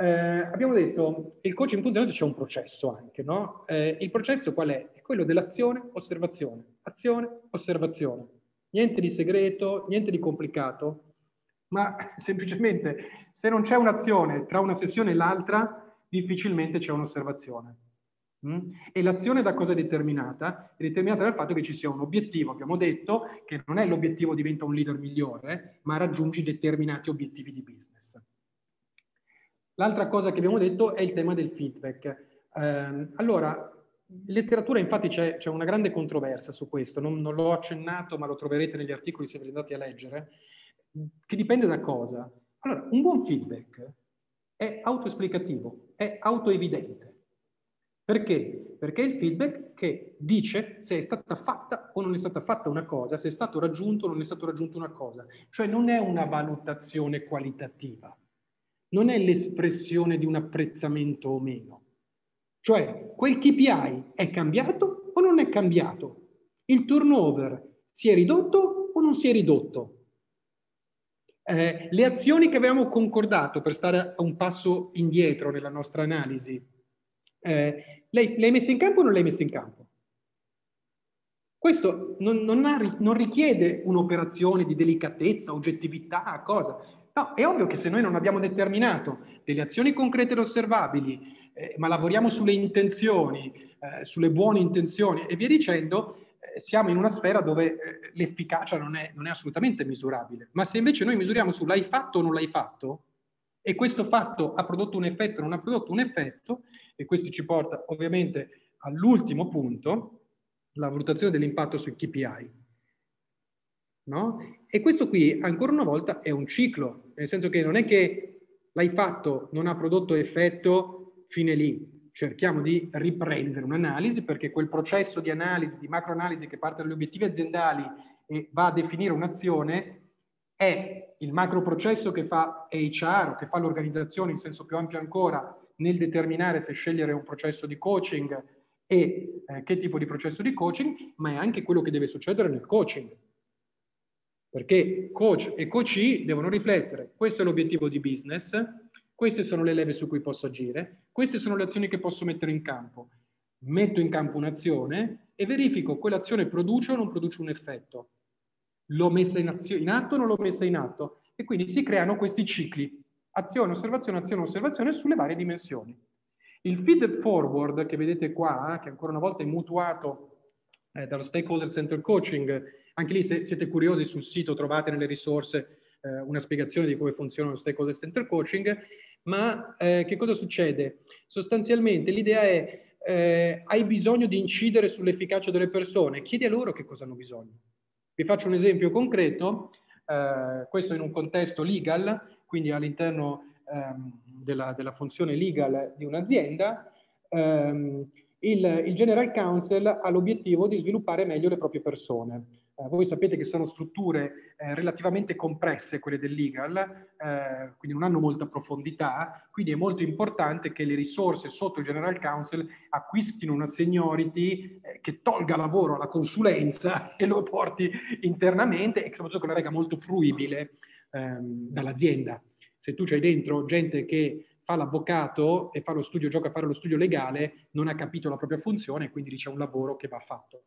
eh, abbiamo detto, il coaching funzionale c'è un processo anche, no? Eh, il processo qual è? È quello dell'azione, osservazione, azione, osservazione. Niente di segreto, niente di complicato, ma semplicemente se non c'è un'azione tra una sessione e l'altra, difficilmente c'è un'osservazione. Mm? E l'azione da cosa è determinata? È determinata dal fatto che ci sia un obiettivo. Abbiamo detto che non è l'obiettivo diventa un leader migliore, ma raggiungi determinati obiettivi di business. L'altra cosa che abbiamo detto è il tema del feedback. Eh, allora, in letteratura infatti c'è, c'è, una grande controversia su questo, non, non, l'ho accennato ma lo troverete negli articoli se vi andate a leggere, che dipende da cosa. Allora, un buon feedback è autoesplicativo, è autoevidente. Perché? Perché è il feedback che dice se è stata fatta o non è stata fatta una cosa, se è stato raggiunto o non è stato raggiunto una cosa. Cioè non è una valutazione qualitativa non è l'espressione di un apprezzamento o meno. Cioè, quel KPI è cambiato o non è cambiato? Il turnover si è ridotto o non si è ridotto? Eh, le azioni che avevamo concordato per stare a un passo indietro nella nostra analisi, eh, lei le hai messe in campo o non le hai messe in campo? Questo non, non, ha, non richiede un'operazione di delicatezza, oggettività, cosa. No, è ovvio che se noi non abbiamo determinato delle azioni concrete ed osservabili, eh, ma lavoriamo sulle intenzioni, eh, sulle buone intenzioni e via dicendo, eh, siamo in una sfera dove eh, l'efficacia non è, non è assolutamente misurabile. Ma se invece noi misuriamo su l'hai fatto o non l'hai fatto, e questo fatto ha prodotto un effetto o non ha prodotto un effetto, e questo ci porta ovviamente all'ultimo punto, la valutazione dell'impatto sui KPI. No? E questo qui, ancora una volta, è un ciclo, nel senso che non è che l'hai fatto, non ha prodotto effetto, fine lì. cerchiamo di riprendere un'analisi perché quel processo di analisi, di macroanalisi che parte dagli obiettivi aziendali e va a definire un'azione è il macro processo che fa HR o che fa l'organizzazione in senso più ampio ancora nel determinare se scegliere un processo di coaching e eh, che tipo di processo di coaching, ma è anche quello che deve succedere nel coaching. Perché coach e coachee devono riflettere, questo è l'obiettivo di business, queste sono le leve su cui posso agire, queste sono le azioni che posso mettere in campo. Metto in campo un'azione e verifico quell'azione produce o non produce un effetto. L'ho messa in, azio- in atto o non l'ho messa in atto? E quindi si creano questi cicli. Azione, osservazione, azione, osservazione sulle varie dimensioni. Il feed forward che vedete qua, che ancora una volta è mutuato eh, dallo Stakeholder Center Coaching, anche lì se siete curiosi sul sito trovate nelle risorse eh, una spiegazione di come funziona lo Stakeholder Center Coaching, ma eh, che cosa succede? Sostanzialmente l'idea è eh, hai bisogno di incidere sull'efficacia delle persone, chiedi a loro che cosa hanno bisogno. Vi faccio un esempio concreto, eh, questo in un contesto legal, quindi all'interno ehm, della, della, funzione legal di un'azienda, ehm, il, il General Counsel ha l'obiettivo di sviluppare meglio le proprie persone. Eh, voi sapete che sono strutture eh, relativamente compresse quelle del legal, eh, quindi non hanno molta profondità, quindi è molto importante che le risorse sotto il General Counsel acquistino una seniority eh, che tolga lavoro alla consulenza e lo porti internamente e soprattutto che la rega molto fruibile ehm, dall'azienda. Se tu c'hai dentro gente che fa l'avvocato e fa lo studio, gioca a fare lo studio legale, non ha capito la propria funzione, quindi c'è un lavoro che va fatto.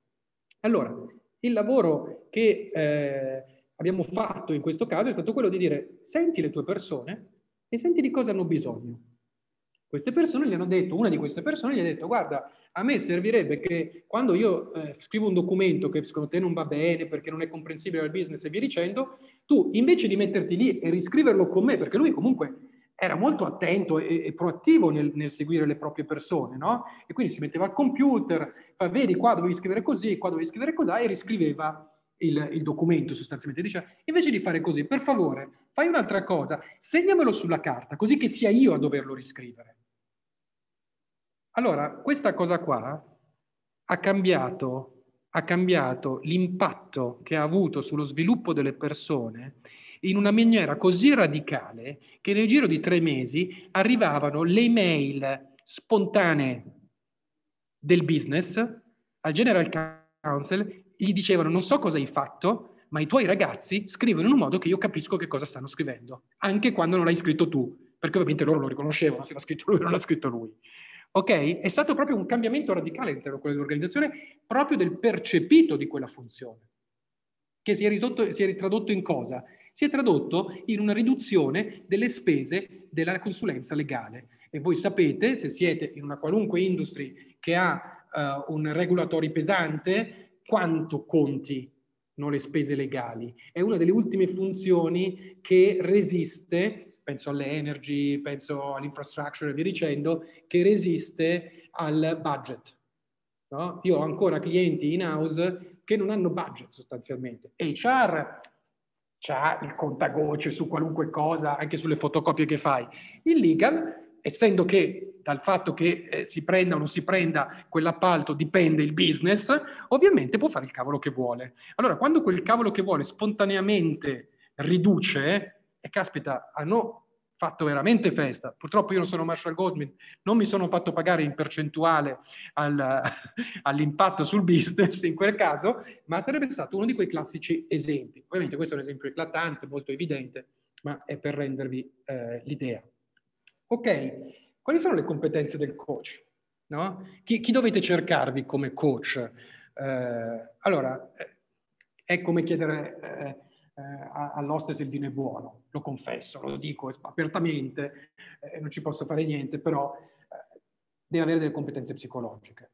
Allora, il lavoro che eh, abbiamo fatto in questo caso è stato quello di dire senti le tue persone e senti di cosa hanno bisogno. Queste persone gli hanno detto, una di queste persone gli ha detto guarda, a me servirebbe che quando io eh, scrivo un documento che secondo te non va bene perché non è comprensibile al business e via dicendo, tu invece di metterti lì e riscriverlo con me, perché lui comunque era molto attento e, e proattivo nel, nel, seguire le proprie persone, no? E quindi si metteva al computer, vedi qua dovevi scrivere così, qua dovevi scrivere così, e riscriveva il, il, documento sostanzialmente. Dice, invece di fare così, per favore, fai un'altra cosa, segnamelo sulla carta, così che sia io a doverlo riscrivere. Allora, questa cosa qua ha cambiato, ha cambiato l'impatto che ha avuto sullo sviluppo delle persone in una maniera così radicale che nel giro di tre mesi arrivavano le email spontanee del business al General Counsel, gli dicevano non so cosa hai fatto, ma i tuoi ragazzi scrivono in un modo che io capisco che cosa stanno scrivendo, anche quando non l'hai scritto tu, perché ovviamente loro lo riconoscevano se l'ha scritto lui o non l'ha scritto lui. Ok? È stato proprio un cambiamento radicale all'interno di quell'organizzazione, proprio del percepito di quella funzione, che si è, ridotto, si è tradotto in cosa? si è tradotto in una riduzione delle spese della consulenza legale. E voi sapete, se siete in una qualunque industria che ha uh, un regolatory pesante, quanto conti le spese legali. È una delle ultime funzioni che resiste, penso alle energy, penso all'infrastructure e via dicendo, che resiste al budget. No? Io ho ancora clienti in house che non hanno budget sostanzialmente. HR c'ha il contagocce su qualunque cosa, anche sulle fotocopie che fai. Il legal, essendo che dal fatto che eh, si prenda o non si prenda quell'appalto dipende il business, ovviamente può fare il cavolo che vuole. Allora, quando quel cavolo che vuole spontaneamente riduce, e caspita, hanno fatto veramente festa. Purtroppo io non sono Marshall Goldman, non mi sono fatto pagare in percentuale al, all'impatto sul business in quel caso, ma sarebbe stato uno di quei classici esempi. Ovviamente questo è un esempio eclatante, molto evidente, ma è per rendervi eh, l'idea. Ok, quali sono le competenze del coach? No? Chi, chi, dovete cercarvi come coach? Eh, allora, eh, è come chiedere eh, eh, all'oste se il vino è buono, lo confesso, lo dico apertamente, eh, non ci posso fare niente, però eh, deve avere delle competenze psicologiche.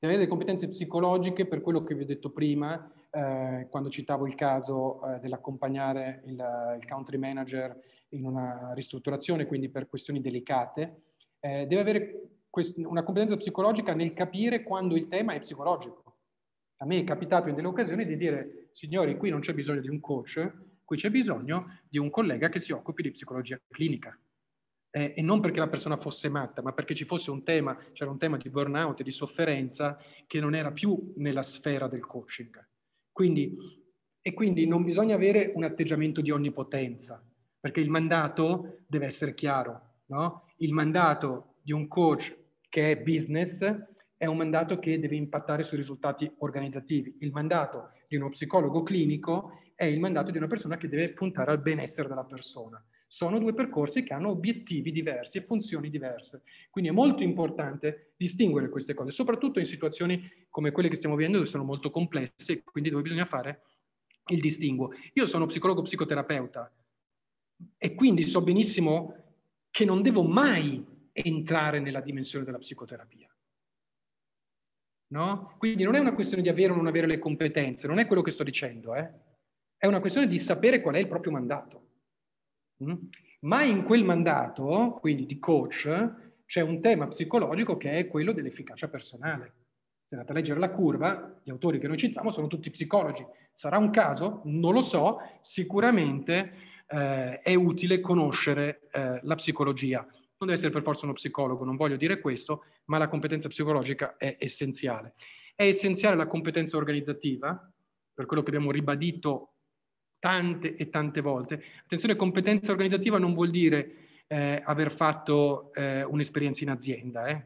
Deve avere delle competenze psicologiche per quello che vi ho detto prima, quando citavo il caso dell'accompagnare il, il, country manager in una ristrutturazione, quindi per questioni delicate. Eh, deve avere una competenza psicologica nel capire quando il tema è psicologico a me è capitato in delle occasioni di dire, signori, qui non c'è bisogno di un coach, qui c'è bisogno di un collega che si occupi di psicologia clinica. eh, e non perché la persona fosse matta, ma perché ci fosse un tema, c'era un tema di burnout di sofferenza che non era più nella sfera del coaching. Quindi, e quindi non bisogna avere un atteggiamento di onnipotenza, perché il mandato deve essere chiaro. No? Il mandato di un coach che è business è un mandato che deve impattare sui risultati organizzativi. Il mandato di uno psicologo clinico è il mandato di una persona che deve puntare al benessere della persona. Sono due percorsi che hanno obiettivi diversi e funzioni diverse. Quindi è molto importante distinguere queste cose, soprattutto in situazioni come quelle che stiamo vivendo, dove sono molto complesse quindi dove bisogna fare il distinguo. Io sono psicologo psicoterapeuta e quindi so benissimo che non devo mai entrare nella dimensione della psicoterapia. No? Quindi non è una questione di avere o non avere le competenze, non è quello che sto dicendo, eh? è una questione di sapere qual è il proprio mandato. Mm? Ma in quel mandato, quindi di coach, c'è un tema psicologico che è quello dell'efficacia personale. Se andate a leggere la curva, gli autori che noi citiamo sono tutti psicologi. Sarà un caso? Non lo so, sicuramente eh, è utile conoscere eh, la psicologia non deve essere per forza uno psicologo, non voglio dire questo, ma la competenza psicologica è essenziale. È essenziale la competenza organizzativa, per quello che abbiamo ribadito tante e tante volte. Attenzione, competenza organizzativa non vuol dire eh, aver fatto eh, un'esperienza in azienda. Eh.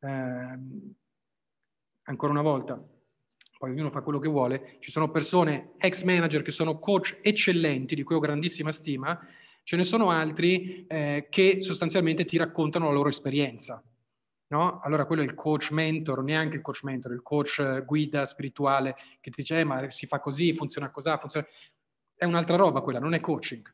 Ehm, ancora una volta, poi ognuno fa quello che vuole, ci sono persone, ex manager, che sono coach eccellenti, di cui ho grandissima stima, Ce ne sono altri eh, che sostanzialmente ti raccontano la loro esperienza. No? Allora quello è il coach mentor, neanche il coach mentor, il coach eh, guida spirituale che ti dice eh, ma si fa così, funziona così, funziona... È un'altra roba quella, non è coaching.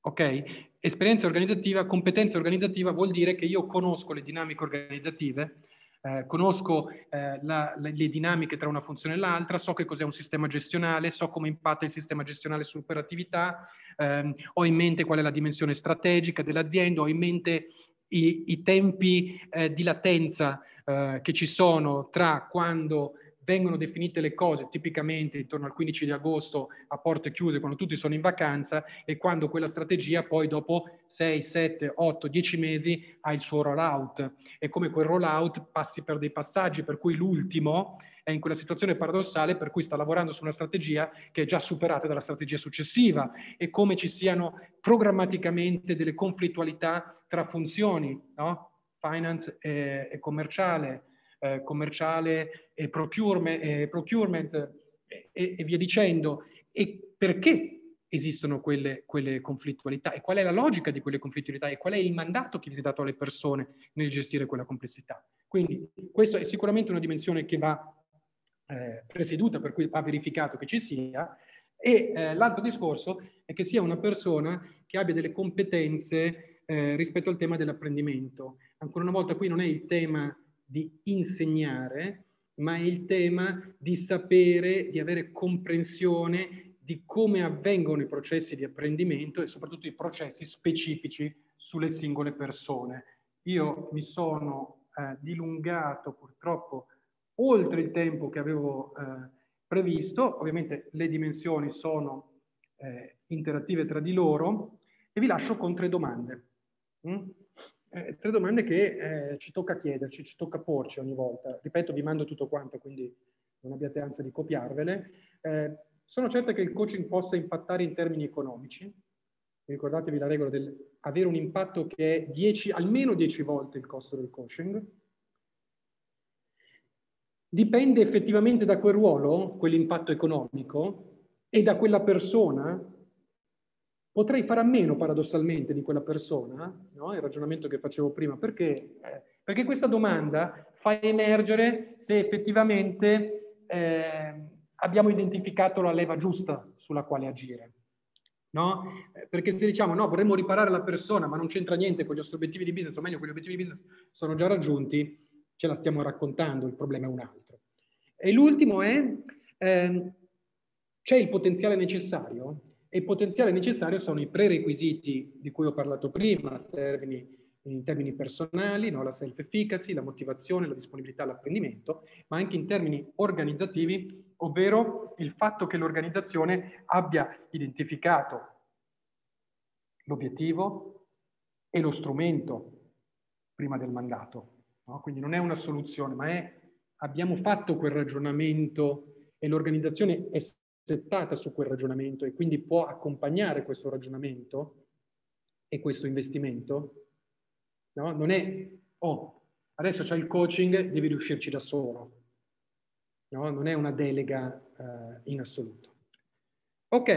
Ok? Esperienza organizzativa, competenza organizzativa vuol dire che io conosco le dinamiche organizzative, eh, conosco eh, la, le, dinamiche tra una funzione e l'altra, so che cos'è un sistema gestionale, so come impatta il sistema gestionale sull'operatività, ehm, ho in mente qual è la dimensione strategica dell'azienda, ho in mente i, i tempi eh, di latenza eh, che ci sono tra quando vengono definite le cose tipicamente intorno al 15 di agosto a porte chiuse quando tutti sono in vacanza e quando quella strategia poi dopo 6, 7, 8, 10 mesi ha il suo rollout e come quel rollout passi per dei passaggi per cui l'ultimo è in quella situazione paradossale per cui sta lavorando su una strategia che è già superata dalla strategia successiva e come ci siano programmaticamente delle conflittualità tra funzioni, no? finance e, e commerciale, eh, commerciale e procurement, e, procurement e, e, via dicendo. E perché esistono quelle, quelle, conflittualità e qual è la logica di quelle conflittualità e qual è il mandato che viene dato alle persone nel gestire quella complessità. Quindi questa è sicuramente una dimensione che va eh, presieduta, per cui va verificato che ci sia, e eh, l'altro discorso è che sia una persona che abbia delle competenze eh, rispetto al tema dell'apprendimento. Ancora una volta qui non è il tema di insegnare, ma è il tema di sapere, di avere comprensione di come avvengono i processi di apprendimento e soprattutto i processi specifici sulle singole persone. Io mi sono eh, dilungato purtroppo oltre il tempo che avevo eh, previsto, ovviamente le dimensioni sono eh, interattive tra di loro, e vi lascio con tre domande. Mm? Eh, tre domande che eh, ci tocca chiederci, ci tocca porci ogni volta. Ripeto, vi mando tutto quanto, quindi non abbiate ansia di copiarvele. Eh, sono certa che il coaching possa impattare in termini economici. Ricordatevi la regola del avere un impatto che è 10, almeno 10 volte il costo del coaching dipende effettivamente da quel ruolo, quell'impatto economico, e da quella persona, potrei fare a meno paradossalmente di quella persona, no? il ragionamento che facevo prima, perché? Eh, perché questa domanda fa emergere se effettivamente eh, abbiamo identificato la leva giusta sulla quale agire. No? Eh, perché se diciamo no, vorremmo riparare la persona, ma non c'entra niente con gli nostri obiettivi di business, o meglio, quegli obiettivi di business sono già raggiunti, ce la stiamo raccontando, il problema è un altro. E l'ultimo è, ehm, c'è il potenziale necessario? E il potenziale necessario sono i prerequisiti di cui ho parlato prima, termini, in termini personali, no? la self-efficacy, la motivazione, la disponibilità all'apprendimento, ma anche in termini organizzativi, ovvero il fatto che l'organizzazione abbia identificato l'obiettivo, è lo strumento prima del mandato. No? Quindi non è una soluzione, ma è abbiamo fatto quel ragionamento e l'organizzazione è settata su quel ragionamento e quindi può accompagnare questo ragionamento e questo investimento. No? Non è, oh, adesso c'è il coaching, devi riuscirci da solo. No? Non è una delega eh, in assoluto. Ok,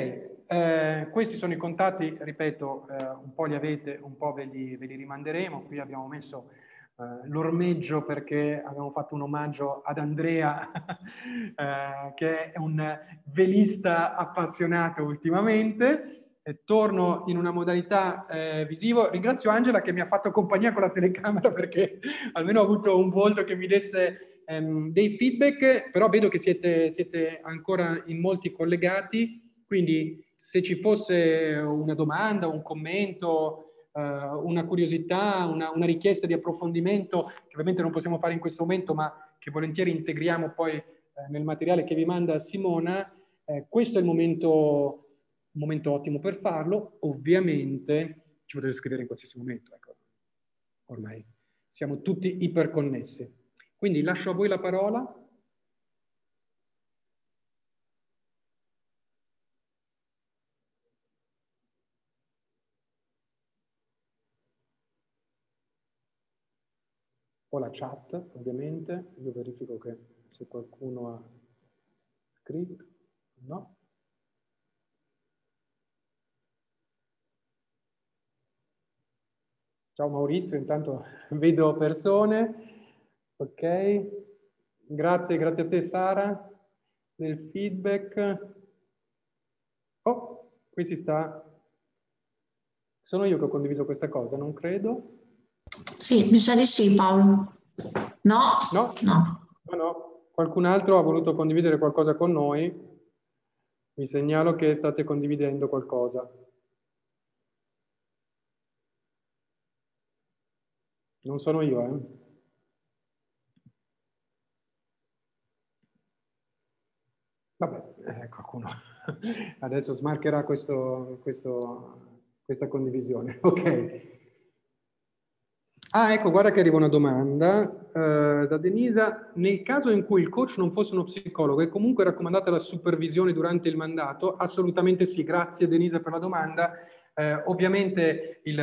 eh, questi sono i contatti, ripeto, eh, un po' li avete, un po' ve li, ve li rimanderemo. Qui abbiamo messo eh, l'ormeggio perché abbiamo fatto un omaggio ad Andrea, eh, che è un velista appassionato ultimamente. E torno in una modalità eh, visivo. Ringrazio Angela che mi ha fatto compagnia con la telecamera perché almeno ho avuto un volto che mi desse ehm, dei feedback, però vedo che siete, siete ancora in molti collegati, quindi se ci fosse una domanda, un commento, una curiosità, una, una, richiesta di approfondimento che ovviamente non possiamo fare in questo momento, ma che volentieri integriamo poi eh, nel materiale che vi manda Simona, eh, questo è il momento, un momento ottimo per farlo. Ovviamente ci potete scrivere in qualsiasi momento, ecco. ormai siamo tutti iperconnessi. Quindi lascio a voi la parola Ho la chat, ovviamente, io verifico che se qualcuno ha scritto, no. Ciao Maurizio, intanto vedo persone. Ok, grazie, grazie a te Sara del feedback. Oh, qui si sta... Sono io che ho condiviso questa cosa, non credo. Sì, mi sa di sì, Paolo. No? No? No. no, no. Qualcun altro ha voluto condividere qualcosa con noi. Vi segnalo che state condividendo qualcosa. Non sono io, eh. Vabbè, eh, qualcuno adesso smarcherà questo, questo, questa condivisione. Ok. Ah, ecco, guarda che arriva una domanda eh, da Denisa. Nel caso in cui il coach non fosse uno psicologo e comunque raccomandata la supervisione durante il mandato, assolutamente sì. Grazie Denisa per la domanda. Eh, ovviamente il,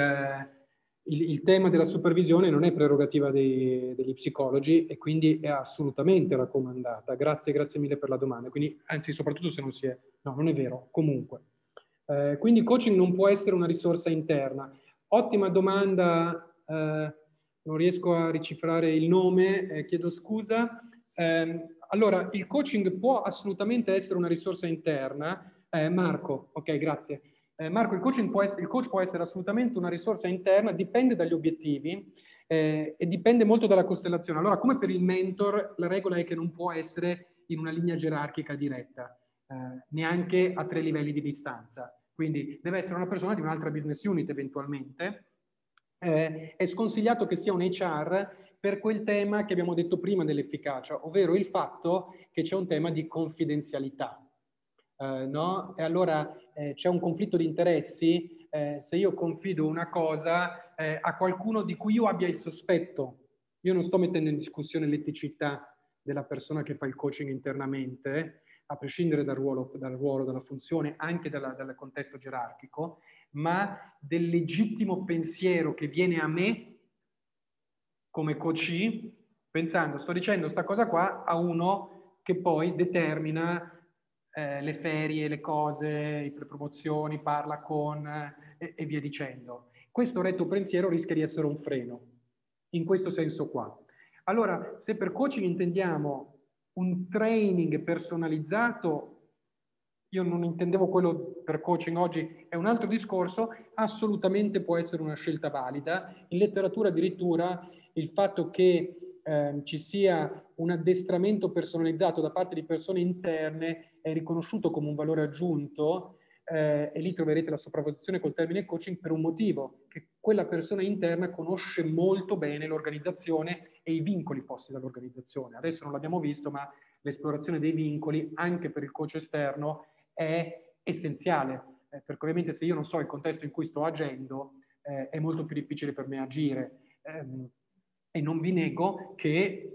il, il, tema della supervisione non è prerogativa dei, degli psicologi e quindi è assolutamente raccomandata. Grazie, grazie mille per la domanda. Quindi, anzi, soprattutto se non si è... No, non è vero, comunque. Eh, quindi il coaching non può essere una risorsa interna. Ottima domanda. Eh, non riesco a ricifrare il nome, eh, chiedo scusa. Eh, allora, il coaching può assolutamente essere una risorsa interna. Eh, Marco, ok, grazie. Eh, Marco, il, essere, il coach può essere assolutamente una risorsa interna, dipende dagli obiettivi eh, e dipende molto dalla costellazione. Allora, come per il mentor, la regola è che non può essere in una linea gerarchica diretta, eh, neanche a tre livelli di distanza. Quindi deve essere una persona di un'altra business unit eventualmente, eh, è sconsigliato che sia un HR per quel tema che abbiamo detto prima dell'efficacia, ovvero il fatto che c'è un tema di confidenzialità. Eh, no? E allora eh, c'è un conflitto di interessi eh, se io confido una cosa eh, a qualcuno di cui io abbia il sospetto. Io non sto mettendo in discussione l'eticità della persona che fa il coaching internamente, a prescindere dal ruolo, dal ruolo dalla funzione, anche dalla, dal contesto gerarchico, ma del legittimo pensiero che viene a me come coach, pensando, sto dicendo questa cosa qua a uno che poi determina eh, le ferie, le cose, le promozioni, parla con eh, e via dicendo. Questo retto pensiero rischia di essere un freno, in questo senso qua. Allora, se per coaching intendiamo un training personalizzato io non intendevo quello per coaching oggi, è un altro discorso, assolutamente può essere una scelta valida. In letteratura addirittura il fatto che eh, ci sia un addestramento personalizzato da parte di persone interne è riconosciuto come un valore aggiunto eh, e lì troverete la sopravvalutazione col termine coaching per un motivo, che quella persona interna conosce molto bene l'organizzazione e i vincoli posti dall'organizzazione. Adesso non l'abbiamo visto, ma l'esplorazione dei vincoli anche per il coach esterno è essenziale, eh, perché ovviamente se io non so il contesto in cui sto agendo, eh, è molto più difficile per me agire. Eh, e non vi nego che eh,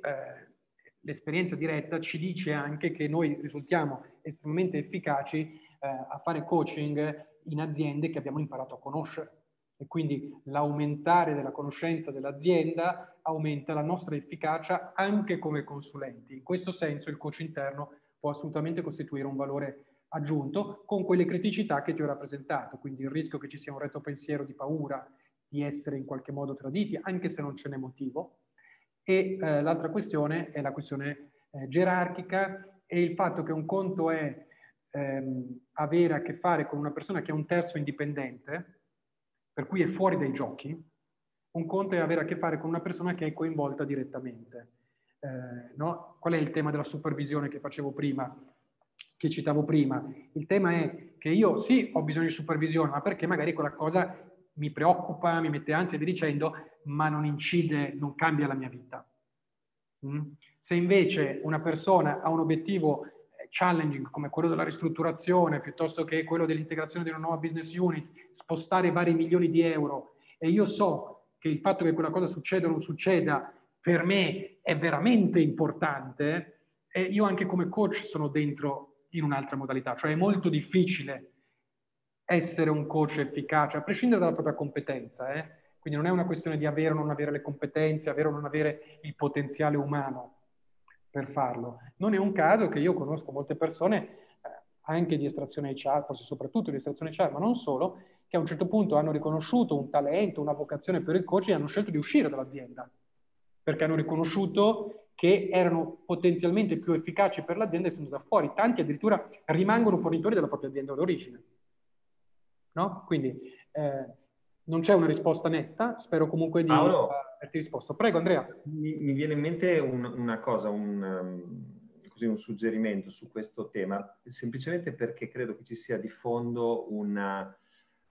l'esperienza diretta ci dice anche che noi risultiamo estremamente efficaci eh, a fare coaching in aziende che abbiamo imparato a conoscere. E quindi l'aumentare della conoscenza dell'azienda aumenta la nostra efficacia anche come consulenti. In questo senso il coach interno può assolutamente costituire un valore aggiunto con quelle criticità che ti ho rappresentato, quindi il rischio che ci sia un retto pensiero di paura di essere in qualche modo traditi, anche se non ce n'è motivo. E eh, l'altra questione è la questione eh, gerarchica e il fatto che un conto è ehm, avere a che fare con una persona che è un terzo indipendente, per cui è fuori dai giochi, un conto è avere a che fare con una persona che è coinvolta direttamente. Eh, no? Qual è il tema della supervisione che facevo prima? Che citavo prima. Il tema è che io sì ho bisogno di supervisione, ma perché magari quella cosa mi preoccupa, mi mette ansia via dicendo, ma non incide, non cambia la mia vita. Mm? Se invece una persona ha un obiettivo eh, challenging come quello della ristrutturazione piuttosto che quello dell'integrazione di una nuova business unit, spostare vari milioni di euro e io so che il fatto che quella cosa succeda o non succeda per me è veramente importante, e io anche come coach sono dentro in un'altra modalità, cioè è molto difficile essere un coach efficace, a prescindere dalla propria competenza. Eh? Quindi non è una questione di avere o non avere le competenze, avere o non avere il potenziale umano per farlo. Non è un caso che io conosco molte persone, eh, anche di estrazione HR, forse soprattutto di estrazione HR, ma non solo, che a un certo punto hanno riconosciuto un talento, una vocazione per il coach e hanno scelto di uscire dall'azienda, perché hanno riconosciuto che erano potenzialmente più efficaci per l'azienda essendo da fuori. Tanti addirittura rimangono fornitori della propria azienda d'origine. No? Quindi eh, non c'è una risposta netta, spero comunque di Paolo, averti risposto. Prego Andrea. Mi, mi viene in mente un, una cosa, un, um, così, un, suggerimento su questo tema, semplicemente perché credo che ci sia di fondo una,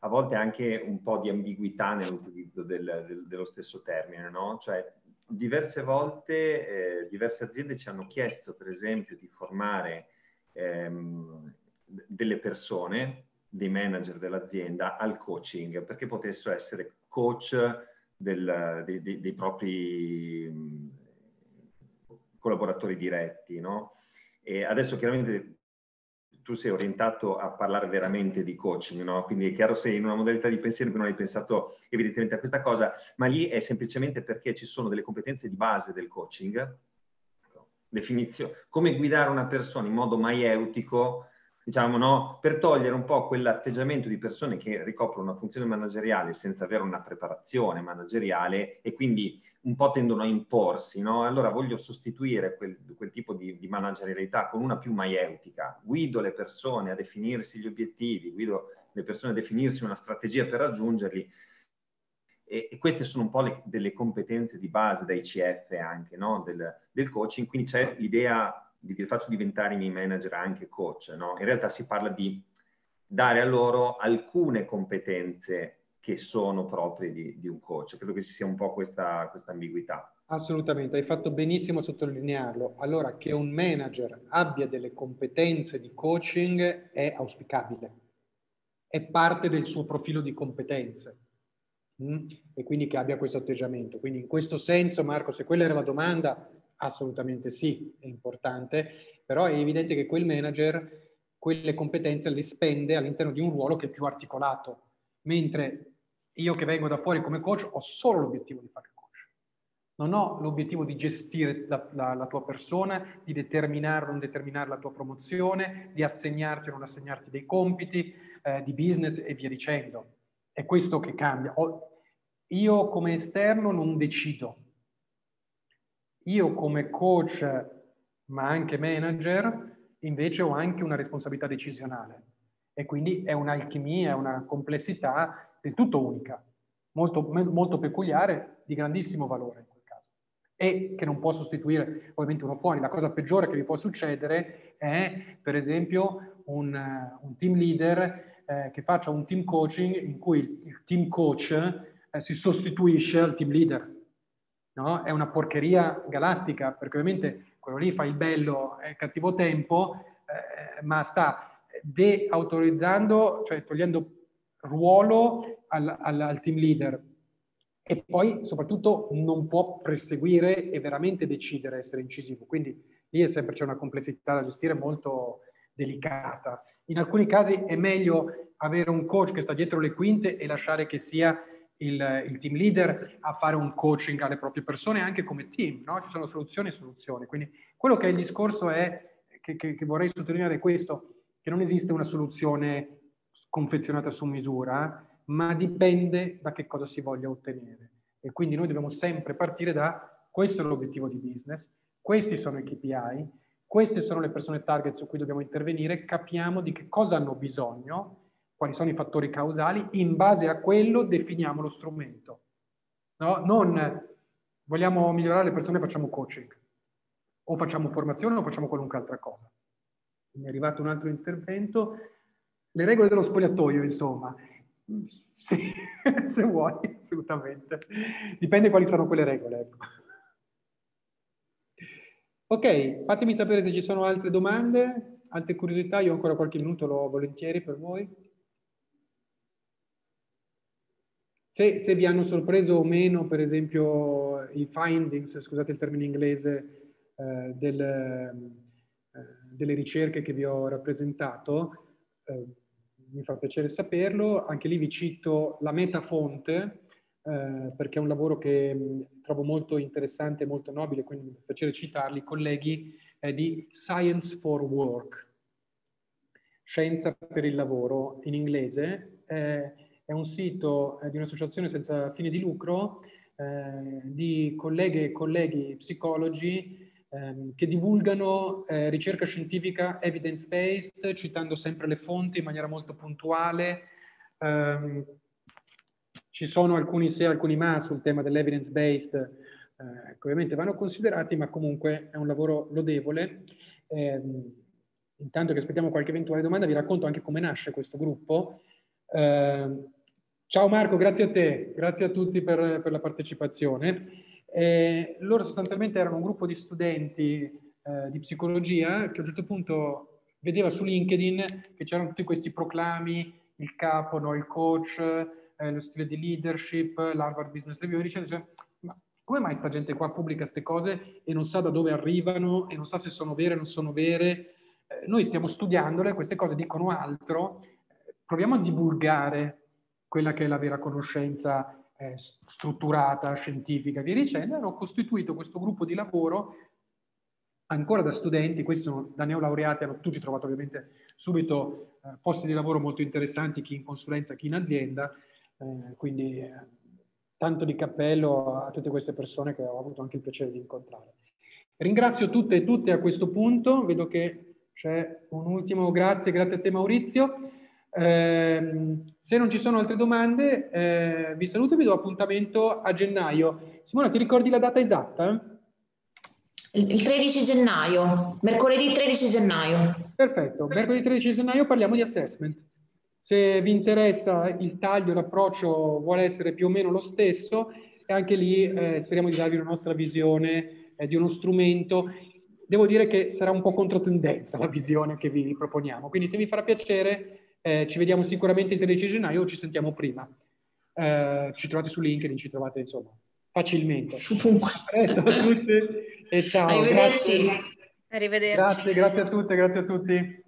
a volte anche un po' di ambiguità nell'utilizzo del, del, dello stesso termine, no? Cioè diverse volte eh, diverse aziende ci hanno chiesto, per esempio, di formare ehm, delle persone, dei manager dell'azienda, al coaching, perché potessero essere coach del, dei, dei, dei, propri mh, collaboratori diretti. No? E adesso chiaramente tu sei orientato a parlare veramente di coaching, no? Quindi è chiaro sei in una modalità di pensiero non hai pensato evidentemente a questa cosa, ma lì è semplicemente perché ci sono delle competenze di base del coaching, definizione, come guidare una persona in modo maieutico, diciamo, no? Per togliere un po' quell'atteggiamento di persone che ricoprono una funzione manageriale senza avere una preparazione manageriale e quindi un po' tendono a imporsi, no? Allora voglio sostituire quel, quel tipo di, di, managerialità con una più maieutica. Guido le persone a definirsi gli obiettivi, guido le persone a definirsi una strategia per raggiungerli. E, e queste sono un po' le, delle competenze di base da ICF anche, no? del, del coaching. Quindi c'è l'idea di faccio diventare i miei manager anche coach, no? In realtà si parla di dare a loro alcune competenze che sono proprie di, di un coach. Credo che ci sia un po' questa, questa ambiguità. Assolutamente, hai fatto benissimo a sottolinearlo. Allora, che un manager abbia delle competenze di coaching è auspicabile, è parte del suo profilo di competenze mm? e quindi che abbia questo atteggiamento. Quindi in questo senso, Marco, se quella era la domanda, assolutamente sì, è importante, però è evidente che quel manager quelle competenze le spende all'interno di un ruolo che è più articolato, mentre io che vengo da fuori come coach ho solo l'obiettivo di fare coach. Non ho l'obiettivo di gestire la, la, la tua persona, di determinare o non determinare la tua promozione, di assegnarti o non assegnarti dei compiti, eh, di business e via dicendo. È questo che cambia. Io come esterno non decido. Io come coach, ma anche manager, invece ho anche una responsabilità decisionale. E quindi è un'alchimia, è una complessità del tutto unica, molto, molto peculiare, di grandissimo valore in quel caso. E che non può sostituire ovviamente uno fuori. La cosa peggiore che vi può succedere è, per esempio, un, un team leader eh, che faccia un team coaching in cui il, team coach eh, si sostituisce al team leader. No? È una porcheria galattica, perché ovviamente quello lì fa il bello e cattivo tempo, eh, ma sta deautorizzando, cioè togliendo ruolo al, al, al team leader e poi soprattutto non può perseguire e veramente decidere essere incisivo. Quindi lì è sempre c'è una complessità da gestire molto delicata. In alcuni casi è meglio avere un coach che sta dietro le quinte e lasciare che sia il, il, team leader a fare un coaching alle proprie persone anche come team, no? Ci sono soluzioni e soluzioni. Quindi quello che è il discorso è, che, che, che vorrei sottolineare è questo, che non esiste una soluzione confezionata su misura, ma dipende da che cosa si voglia ottenere. E quindi noi dobbiamo sempre partire da questo è l'obiettivo di business, questi sono i KPI, queste sono le persone target su cui dobbiamo intervenire, capiamo di che cosa hanno bisogno quali sono i fattori causali, in base a quello definiamo lo strumento. No? Non vogliamo migliorare le persone, facciamo coaching, o facciamo formazione o facciamo qualunque altra cosa. Mi è arrivato un altro intervento. Le regole dello spogliatoio, insomma. Sì, se vuoi, assolutamente. Dipende quali sono quelle regole. Ecco. Ok, fatemi sapere se ci sono altre domande, altre curiosità. Io ho ancora qualche minuto, l'ho volentieri per voi. Se, se, vi hanno sorpreso o meno, per esempio, i findings, scusate il termine inglese, eh, del, eh, delle ricerche che vi ho rappresentato, eh, mi fa piacere saperlo. Anche lì vi cito la metafonte, eh, perché è un lavoro che mh, trovo molto interessante e molto nobile, quindi mi fa piacere citarli, colleghi di Science for Work, Scienza per il lavoro in inglese. È un sito eh, di un'associazione senza fine di lucro eh, di colleghe e colleghi psicologi eh, che divulgano eh, ricerca scientifica evidence-based, citando sempre le fonti in maniera molto puntuale. Ehm, ci sono alcuni se alcuni ma sul tema dell'evidence-based, eh, che ovviamente vanno considerati, ma comunque è un lavoro lodevole. Ehm, intanto che aspettiamo qualche eventuale domanda, vi racconto anche come nasce questo gruppo. Eh, ciao Marco, grazie a te, grazie a tutti per, per la partecipazione. Eh, loro sostanzialmente erano un gruppo di studenti eh, di psicologia che a un certo punto vedeva su LinkedIn che c'erano tutti questi proclami, il capo, no, il coach, eh, lo stile di leadership, l'Harvard Business Review, diceva, cioè, ma come mai sta gente qua pubblica queste cose e non sa da dove arrivano e non sa se sono vere o non sono vere? Eh, noi stiamo studiandole, queste cose dicono altro, proviamo a divulgare quella che è la vera conoscenza eh, strutturata, scientifica, via dicendo, hanno costituito questo gruppo di lavoro ancora da studenti, questi sono da neolaureati, hanno tutti trovato ovviamente subito eh, posti di lavoro molto interessanti, chi in consulenza, chi in azienda, eh, quindi eh, tanto di cappello a tutte queste persone che ho avuto anche il piacere di incontrare. Ringrazio tutte e tutte a questo punto, vedo che c'è un ultimo grazie, grazie a te Maurizio. Eh, se non ci sono altre domande, eh, vi saluto e vi do appuntamento a gennaio. Simona, ti ricordi la data esatta? Il 13 gennaio, mercoledì 13 gennaio. Perfetto, mercoledì 13 gennaio parliamo di assessment. Se vi interessa il taglio, l'approccio vuole essere più o meno lo stesso, e anche lì eh, speriamo di darvi una nostra visione eh, di uno strumento. Devo dire che sarà un po' controtendenza la visione che vi proponiamo, quindi se vi farà piacere eh, ci vediamo sicuramente il 13 gennaio o ci sentiamo prima. Eh, ci trovate su LinkedIn, ci trovate insomma facilmente. Presto a tutti e ciao. Arrivederci. Grazie. Arrivederci. Grazie, grazie a tutte, grazie a tutti.